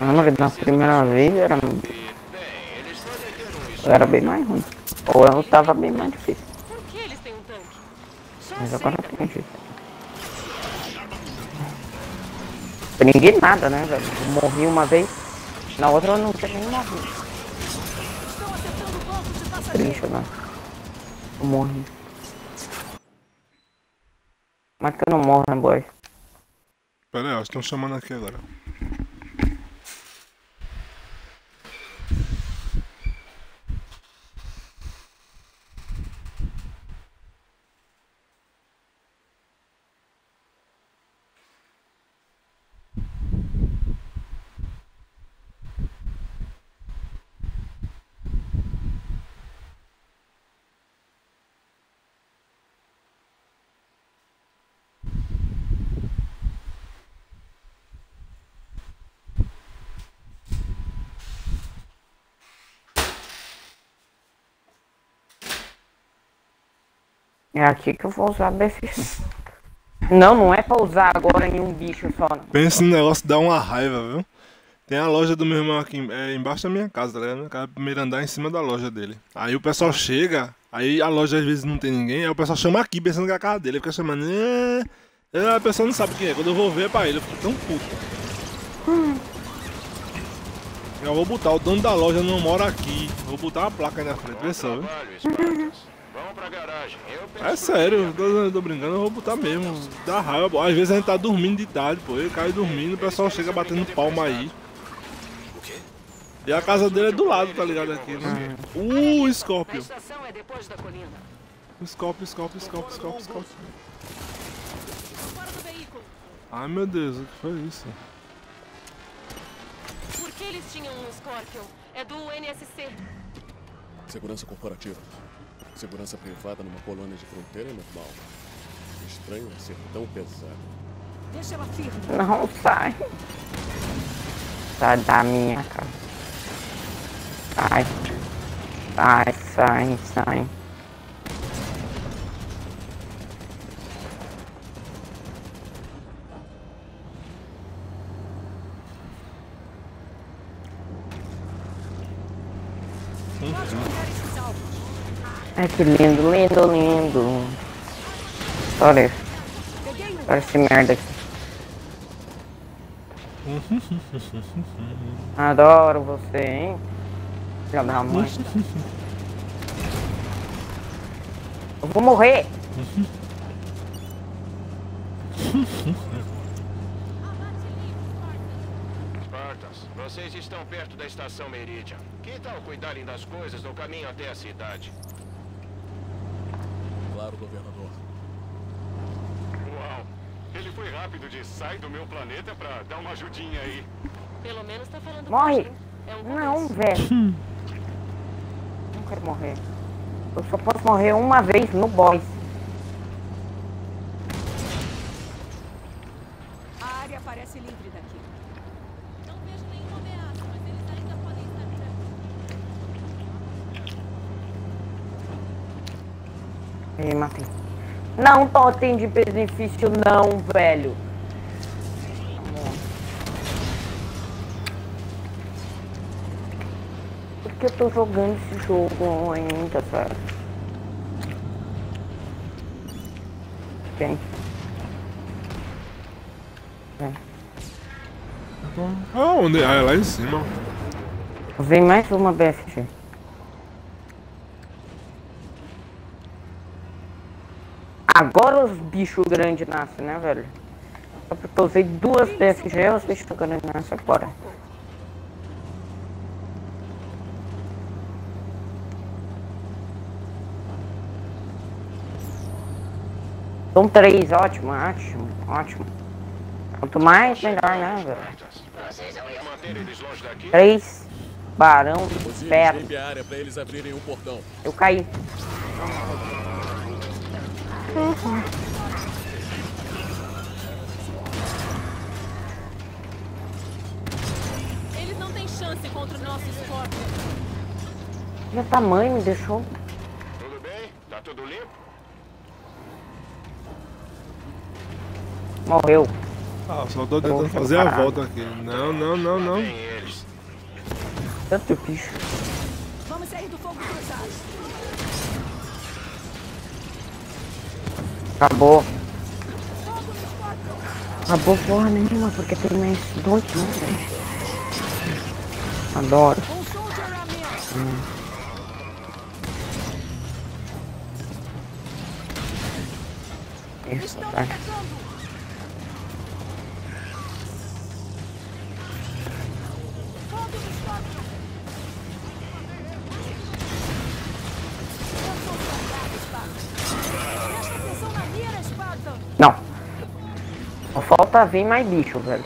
Vi na primeira vez era. Era bem mais ruim. Ou eu tava bem mais difícil. Por que eles têm um tanque? Só Mas agora tem jeito. Ninguém nada, né, velho? Eu morri uma vez, na outra eu não tinha nem morrido. Triste, né? Eu morri. Mas que eu não morro, né, boy? Pera aí, ó, estão chamando aqui agora. É aqui que eu vou usar BF. Não, não é pra usar agora em um bicho só, não. Pensa no negócio dá uma raiva, viu? Tem a loja do meu irmão aqui é, embaixo da minha casa, tá ligado? Minha casa, primeiro andar em cima da loja dele. Aí o pessoal chega, aí a loja às vezes não tem ninguém, aí o pessoal chama aqui pensando que é a casa dele, fica chamando. "É", aí a pessoa não sabe quem é. Quando eu vou ver é pra ele, eu fico tão puto. Eu vou botar, o dono da loja não mora aqui. Vou botar uma placa aí na frente, vê só, viu? Vamos pra garagem. Eu É sério, eu tô, eu tô brincando, eu vou botar mesmo. Dá raiva, pô. Às vezes a gente tá dormindo de tarde, pô. Eu caio dormindo, o pessoal chega batendo palma aí. E a casa dele é do lado, tá ligado aqui, né? Uh, Scorpio. é. Scorpio, Scorpio, Scorpio, Scorpio, Scorpio. Veículo. Ai meu Deus, o que foi isso? Por que eles tinham um Scorpion? É do NSC. Segurança corporativa. Segurança privada numa colônia de fronteira é normal. Estranho é ser tão pesado. Deixa ela firme. Não sai. Sai da minha casa. Sai. Sai, sai, sai. Ai, que lindo, lindo, lindo. Olha. Olha esse merda aqui. (laughs) Adoro você, hein? Filha da mãe. Eu vou morrer. Spartans, vocês estão perto da estação Meridian. Que tal cuidarem das coisas no caminho até a cidade? Claro, governador. Uau! Ele foi rápido de sai do meu planeta pra dar uma ajudinha aí. Pelo menos tá falando Morre. É um Não, começo. velho. Não quero morrer. Eu só posso morrer uma vez no boss. parece livre daqui. Não vejo nenhuma ameaça, mas eles ainda podem estar Ei, matei. Não totem de benefício não, velho. Por que eu tô jogando esse jogo ainda, velho? Quem? Vem. Aonde? Ah, é lá em cima. Vem mais uma BFG. Agora os bichos grandes nascem, né, velho? Só porque eu usei duas BFG, os bichos grandes nascem agora. São três, ótimo, ótimo, ótimo. Quanto mais, melhor, né, velho? Três, barão, Osiris, perto. limpe Eles não têm chance contra o nosso Scorpion. Meu tamanho me deixou. Tudo bem? Tá tudo limpo? Morreu. Ah, só tô tentando fazer a volta aqui. Não, não, não, não. eles. Tanto bicho. Acabou. Acabou porra nenhuma, porque tem mais dois, né, velho? Adoro. Hum. Isso, tá. Falta vir mais bicho, velho.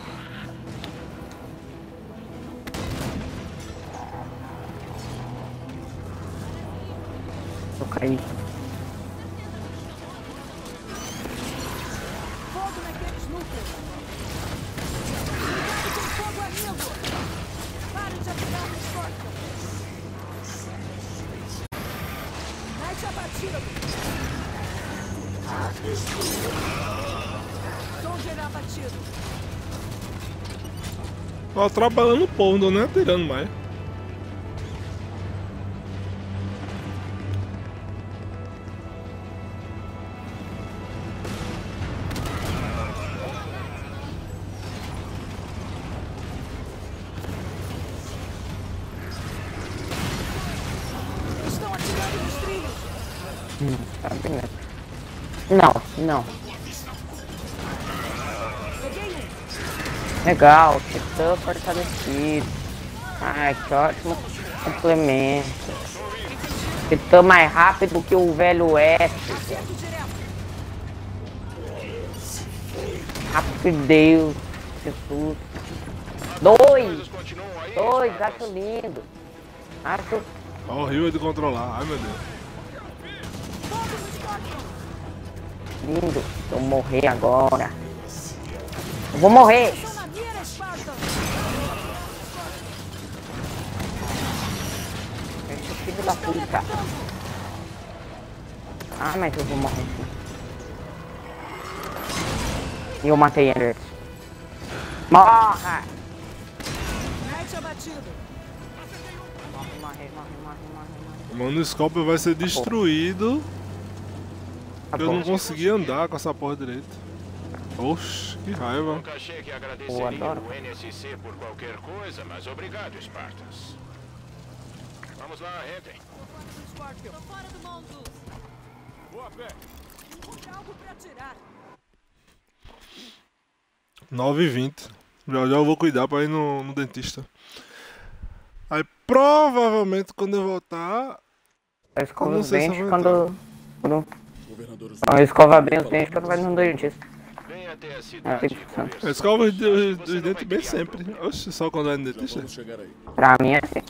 Trabalhando o não tô nem atirando mais. Legal, titã fortalecido. Ai, que ótimo complemento. Titã mais rápido que o velho direto. Rapidez, Jesus. Dois! Dois, acho lindo. Acho Ó, horrível de controlar. Ai meu Deus. lindo. Eu vou morrer agora. Eu vou morrer. Esse filho da puta. Ah, mas eu vou morrer. E eu matei ele. Morra! Knight abatido. Morre, morre, morre, morre, morre. O Manoscópio vai ser destruído. Tá Eu não consegui andar com essa porra direita. Oxe, que raiva. Nunca achei que Eu agradeceria adoro. o NSC por qualquer coisa, mas obrigado, Spartans. Vamos lá, entrem. Tô fora do mundo. Boa pé. Encontre algo pra tirar. 9 e 20. Já já eu vou cuidar pra ir no, no dentista. Aí provavelmente quando eu voltar. Eu escovo os dentes quando. quando... Eu escovo bem os dentes quando vai no dentista. Ah, cidade. tem que Eu escovo os, dentes bem sempre. Oxe, só quando Já dentista. vamos chegar aí. Pra mim é assim.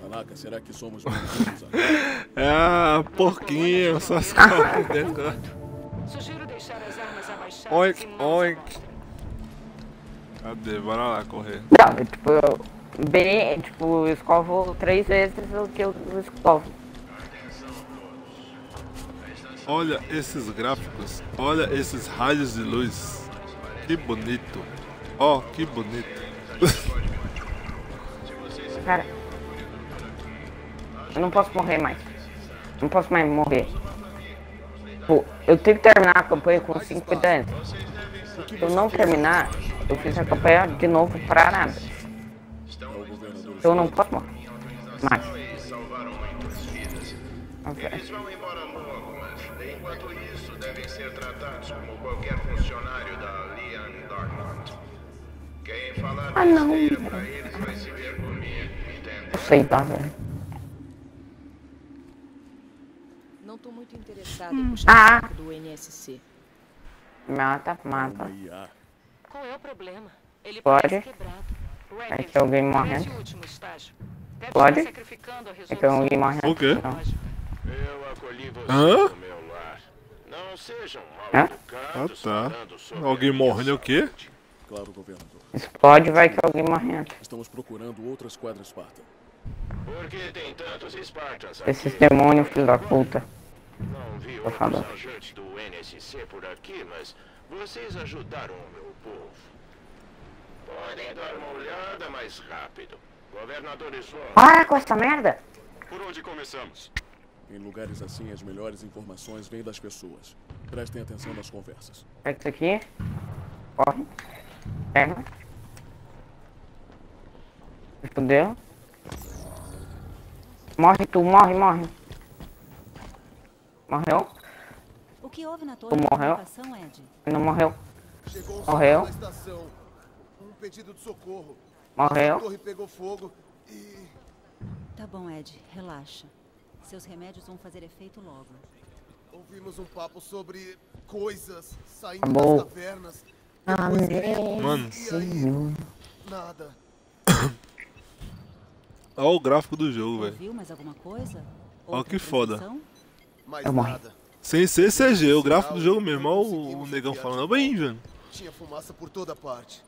Tanaka, será que somos? (laughs) É a porquinho, só escova (laughs) os dentes. cara. Sugiro deixar as armas abaixadas Oink, oink. Cadê? Bora lá correr. Não, eu, tipo, eu, bem, tipo, eu escovo três vezes o que eu escovo. Olha esses gráficos. Olha esses raios de luz. Que bonito. Ó, que bonito. (laughs) Cara, eu não posso morrer mais. Não posso mais morrer. Pô, eu tenho que terminar a campanha com 5 habitantes. Se eu não terminar, eu fiz a campanha de novo pra nada. Então eu não posso morrer. Mais. Eles vão embora logo, mas enquanto isso, devem ser tratados como qualquer funcionário da Eu sei, tá, velho. Não tô muito interessado Hum. Ah. do NSC. Mata, mata. Qual é o problema? Ele Pode. Vai ter alguém morrendo. Pode? estar sacrificando a Vai ter alguém morrendo. O quê? Não. Eu acolhi você Hã? no meu lar. Não sejam Hã? Ah tá. Alguém morrendo é o quê? Claro, governador. Explode, vai ter alguém morrendo. Estamos procurando outra esquadra Esparta. Por que tem tantos Spartans aqui? Esses demônios, filho da puta. Não vi Tô outros falando. agentes do NSC por aqui, mas vocês ajudaram o meu povo. Podem dar uma olhada mais rápido. Governador Sloan. Para com essa merda! Por onde começamos? Em lugares assim, as melhores informações vêm das pessoas. Prestem atenção nas conversas. Pega isso aqui. Corre. Pega. Fudeu. Morre tu, morre, morre. Morreu? O que houve na Tu torre de morreu? Ed? Não morreu. Chegou um Morreu? socorro na estação. Um pedido de socorro. Morreu? A torre pegou fogo e... Tá bom, Ed, relaxa. Seus remédios vão fazer efeito logo. Ouvimos um papo sobre coisas saindo Acabou. das cavernas. Amém, Mano. Senhor. nada. (coughs) Olha o gráfico do jogo, velho. Viu mais alguma coisa? Olha que foda. Mais Eu morri. nada. Sem ser CG, o gráfico do jogo mesmo. Olha o, negão falando. Bem, velho. Tinha fumaça por toda parte.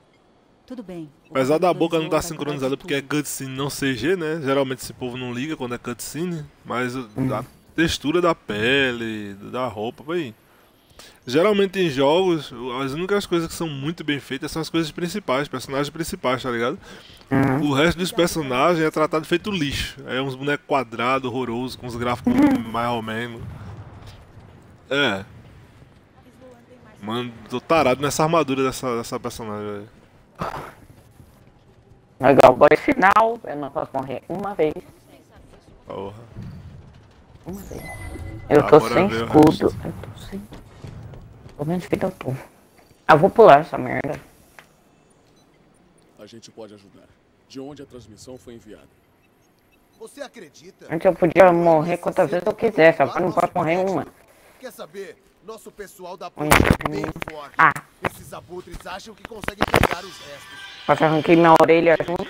Tudo bem. Apesar da boca não estar vai sincronizada porque é cutscene não CG, né? Geralmente esse povo não liga quando é cutscene. Mas Hum. a textura da pele, da roupa, vai. Geralmente em jogos, as únicas coisas que são muito bem feitas são as coisas principais, personagens principais, tá ligado? Uhum. O resto dos personagens é tratado feito lixo. É uns bonecos quadrados, horrorosos, com os gráficos mais ou menos. É. Mano, tô tarado nessa armadura dessa, dessa personagem, velho. Legal, boy final. Eu não posso morrer uma vez. Porra. Uma vez. Eu tô Agora sem escudo. Eu tô sem. Pelo menos que eu tô. Eu vou pular essa merda. A gente pode ajudar. De onde a transmissão foi enviada? Você acredita? Antes eu podia morrer quantas vezes eu quisesse, agora eu não posso morrer uma. Quer saber? Nosso pessoal da Oi, ponte é bem oi. forte. Ah. Esses abutres acham que conseguem pegar os restos. Quase arranquei minha orelha junto.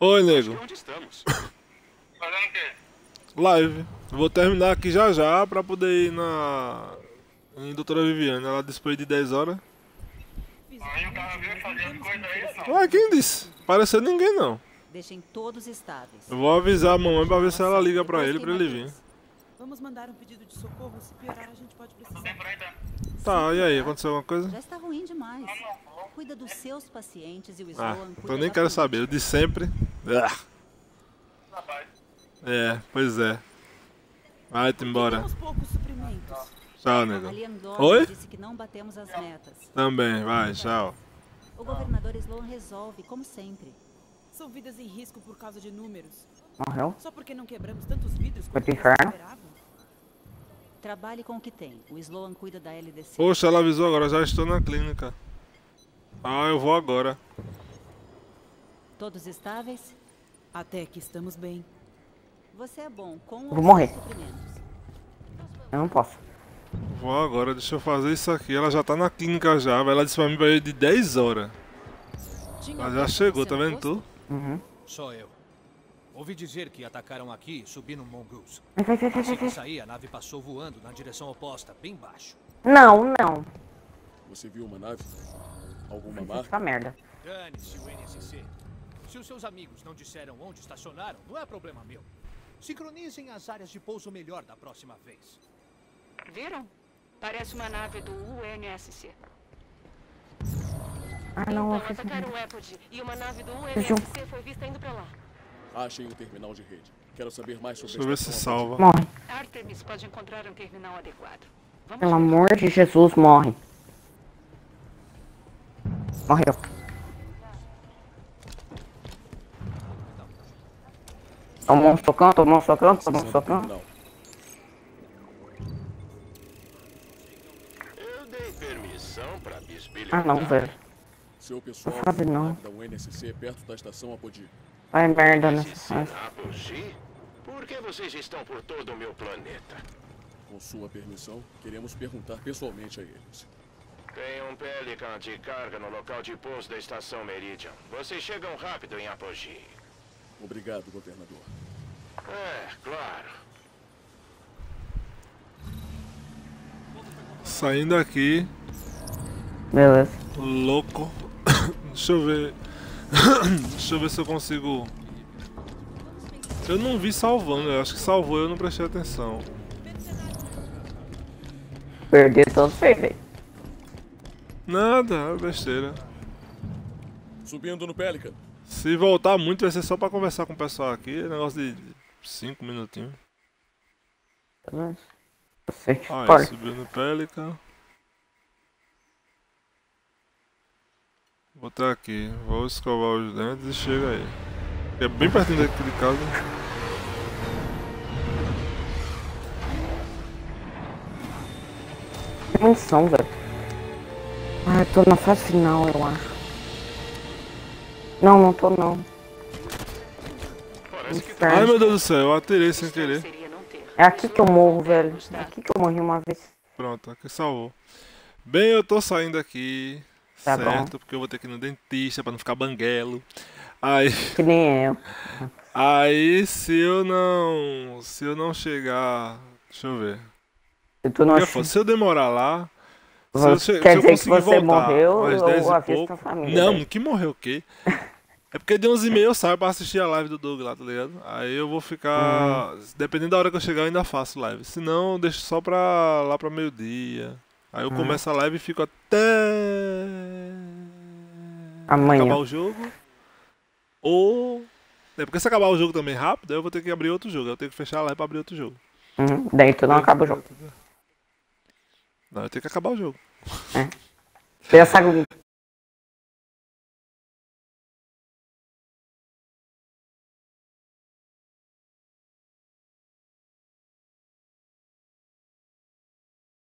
Oi, nego. Onde estamos? Live. Vou terminar aqui já já pra poder ir na. Em Doutora Viviane. Ela dispõe de 10 horas. Ué, quem disse? Pareceu ninguém não. Deixem todos estáveis. Eu vou avisar a mamãe pra ver se ela liga pra ele pra ele vir. Vamos mandar um pedido de socorro. Se piorar, a gente pode precisar. Tá, e aí? Aconteceu alguma coisa? Já está ruim demais. Cuida dos seus pacientes e o Ah, Sloan então cuida nem quero saber. O de sempre. Ah. É, pois é. Vai-te embora. Temos poucos suprimentos. Tchau, nego. Oi? disse que não batemos as metas. Também, vai, tchau. O governador Sloan resolve, como sempre. São vidas em risco por causa de números. Morreu? Só porque não quebramos tantos vidros quanto pro inferno? Trabalhe com o que tem. O Sloan cuida da LDC. Poxa, ela avisou agora, já estou na clínica. Ah, eu vou agora. Todos estáveis? Até que estamos bem. Você é bom com Vou os morrer. Eu não posso. Vou agora, deixa eu fazer isso aqui. Ela já tá na clínica já, ela disse pra mim pra ir de 10 horas. Ela já chegou, tá vendo tu? Uhum. Só eu. Ouvi dizer que atacaram aqui e subi no Mongoose. Assim que saí, a nave passou voando na direção oposta, bem baixo. Não, não. Você viu uma nave? Alguma Essa marca? merda. Dane-se o NSC. Se os seus amigos não disseram onde estacionaram, não é problema meu. Sincronizem as áreas de pouso melhor da próxima vez. Viram? Parece uma nave do UNSC. Ah, não, eu Então, atacaram o Apogee e uma nave do. UNSC foi vista indo pra lá. Achei um terminal de rede. Quero saber mais sobre Deixa eu ver se salva. Morre. Artemis pode encontrar um terminal adequado. Vamos Pelo amor de Jesus, morre. Morreu. Tomou um socão, tomou um socão, tomou um socão. Ah não, velho. Seu pessoal Não sabe, não. da UNSC perto da estação Apodi. Vai merda fase. Apogee? Por que vocês estão por todo o meu planeta? Com sua permissão, queremos perguntar pessoalmente a eles. Tem um Pelican de carga no local de pouso da estação Meridian. Vocês chegam rápido em Apogee. Obrigado, governador. É, claro. Saindo aqui. Beleza. Louco. (coughs) Deixa eu ver. (coughs) Deixa eu ver se eu consigo. Eu não vi salvando, eu acho que salvou, eu não prestei atenção. Perder todos feio. Nada, é besteira. Subindo no Pelican. Se voltar muito vai ser só pra conversar com o pessoal aqui, é negócio de 5 minutinhos. Beleza. Você Aí, subiu no Pelican. Botar aqui, vou escovar os dentes e chega aí. É bem pertinho daqui de casa. Que munição, velho. Ah, eu tô na fase final, eu acho. Não, não tô não. Ai Inferno. meu Deus do céu, eu atirei sem querer. É aqui que eu morro, velho. É aqui que eu morri uma vez. Pronto, aqui salvou. Bem, eu tô saindo aqui. Tá certo, porque eu vou ter que ir no dentista pra não ficar banguelo. Aí. (laughs) Que nem eu. Aí se eu não. Se eu não chegar. Deixa eu ver. Se tu não pô, se eu demorar lá. Se Você- eu, quer se eu dizer que conseguir você voltar morreu ou 10 e avisa pouco. família, Não, que morreu o quê? É porque de 11 e meia eu saio pra assistir a live do Doug lá, tá ligado? Aí eu vou ficar. Hum. Dependendo da hora que eu chegar, eu ainda faço live. Se não, eu deixo só pra lá pra meio-dia. Aí eu Hum. começo a live e fico até. Amanhã. Acabar o jogo. Ou. É porque se acabar o jogo também rápido, aí eu vou ter que abrir outro jogo. Eu tenho que fechar a live pra abrir outro jogo. Uhum. Daí tu não acaba o jogo. Não, eu tenho que acabar o jogo. Pensa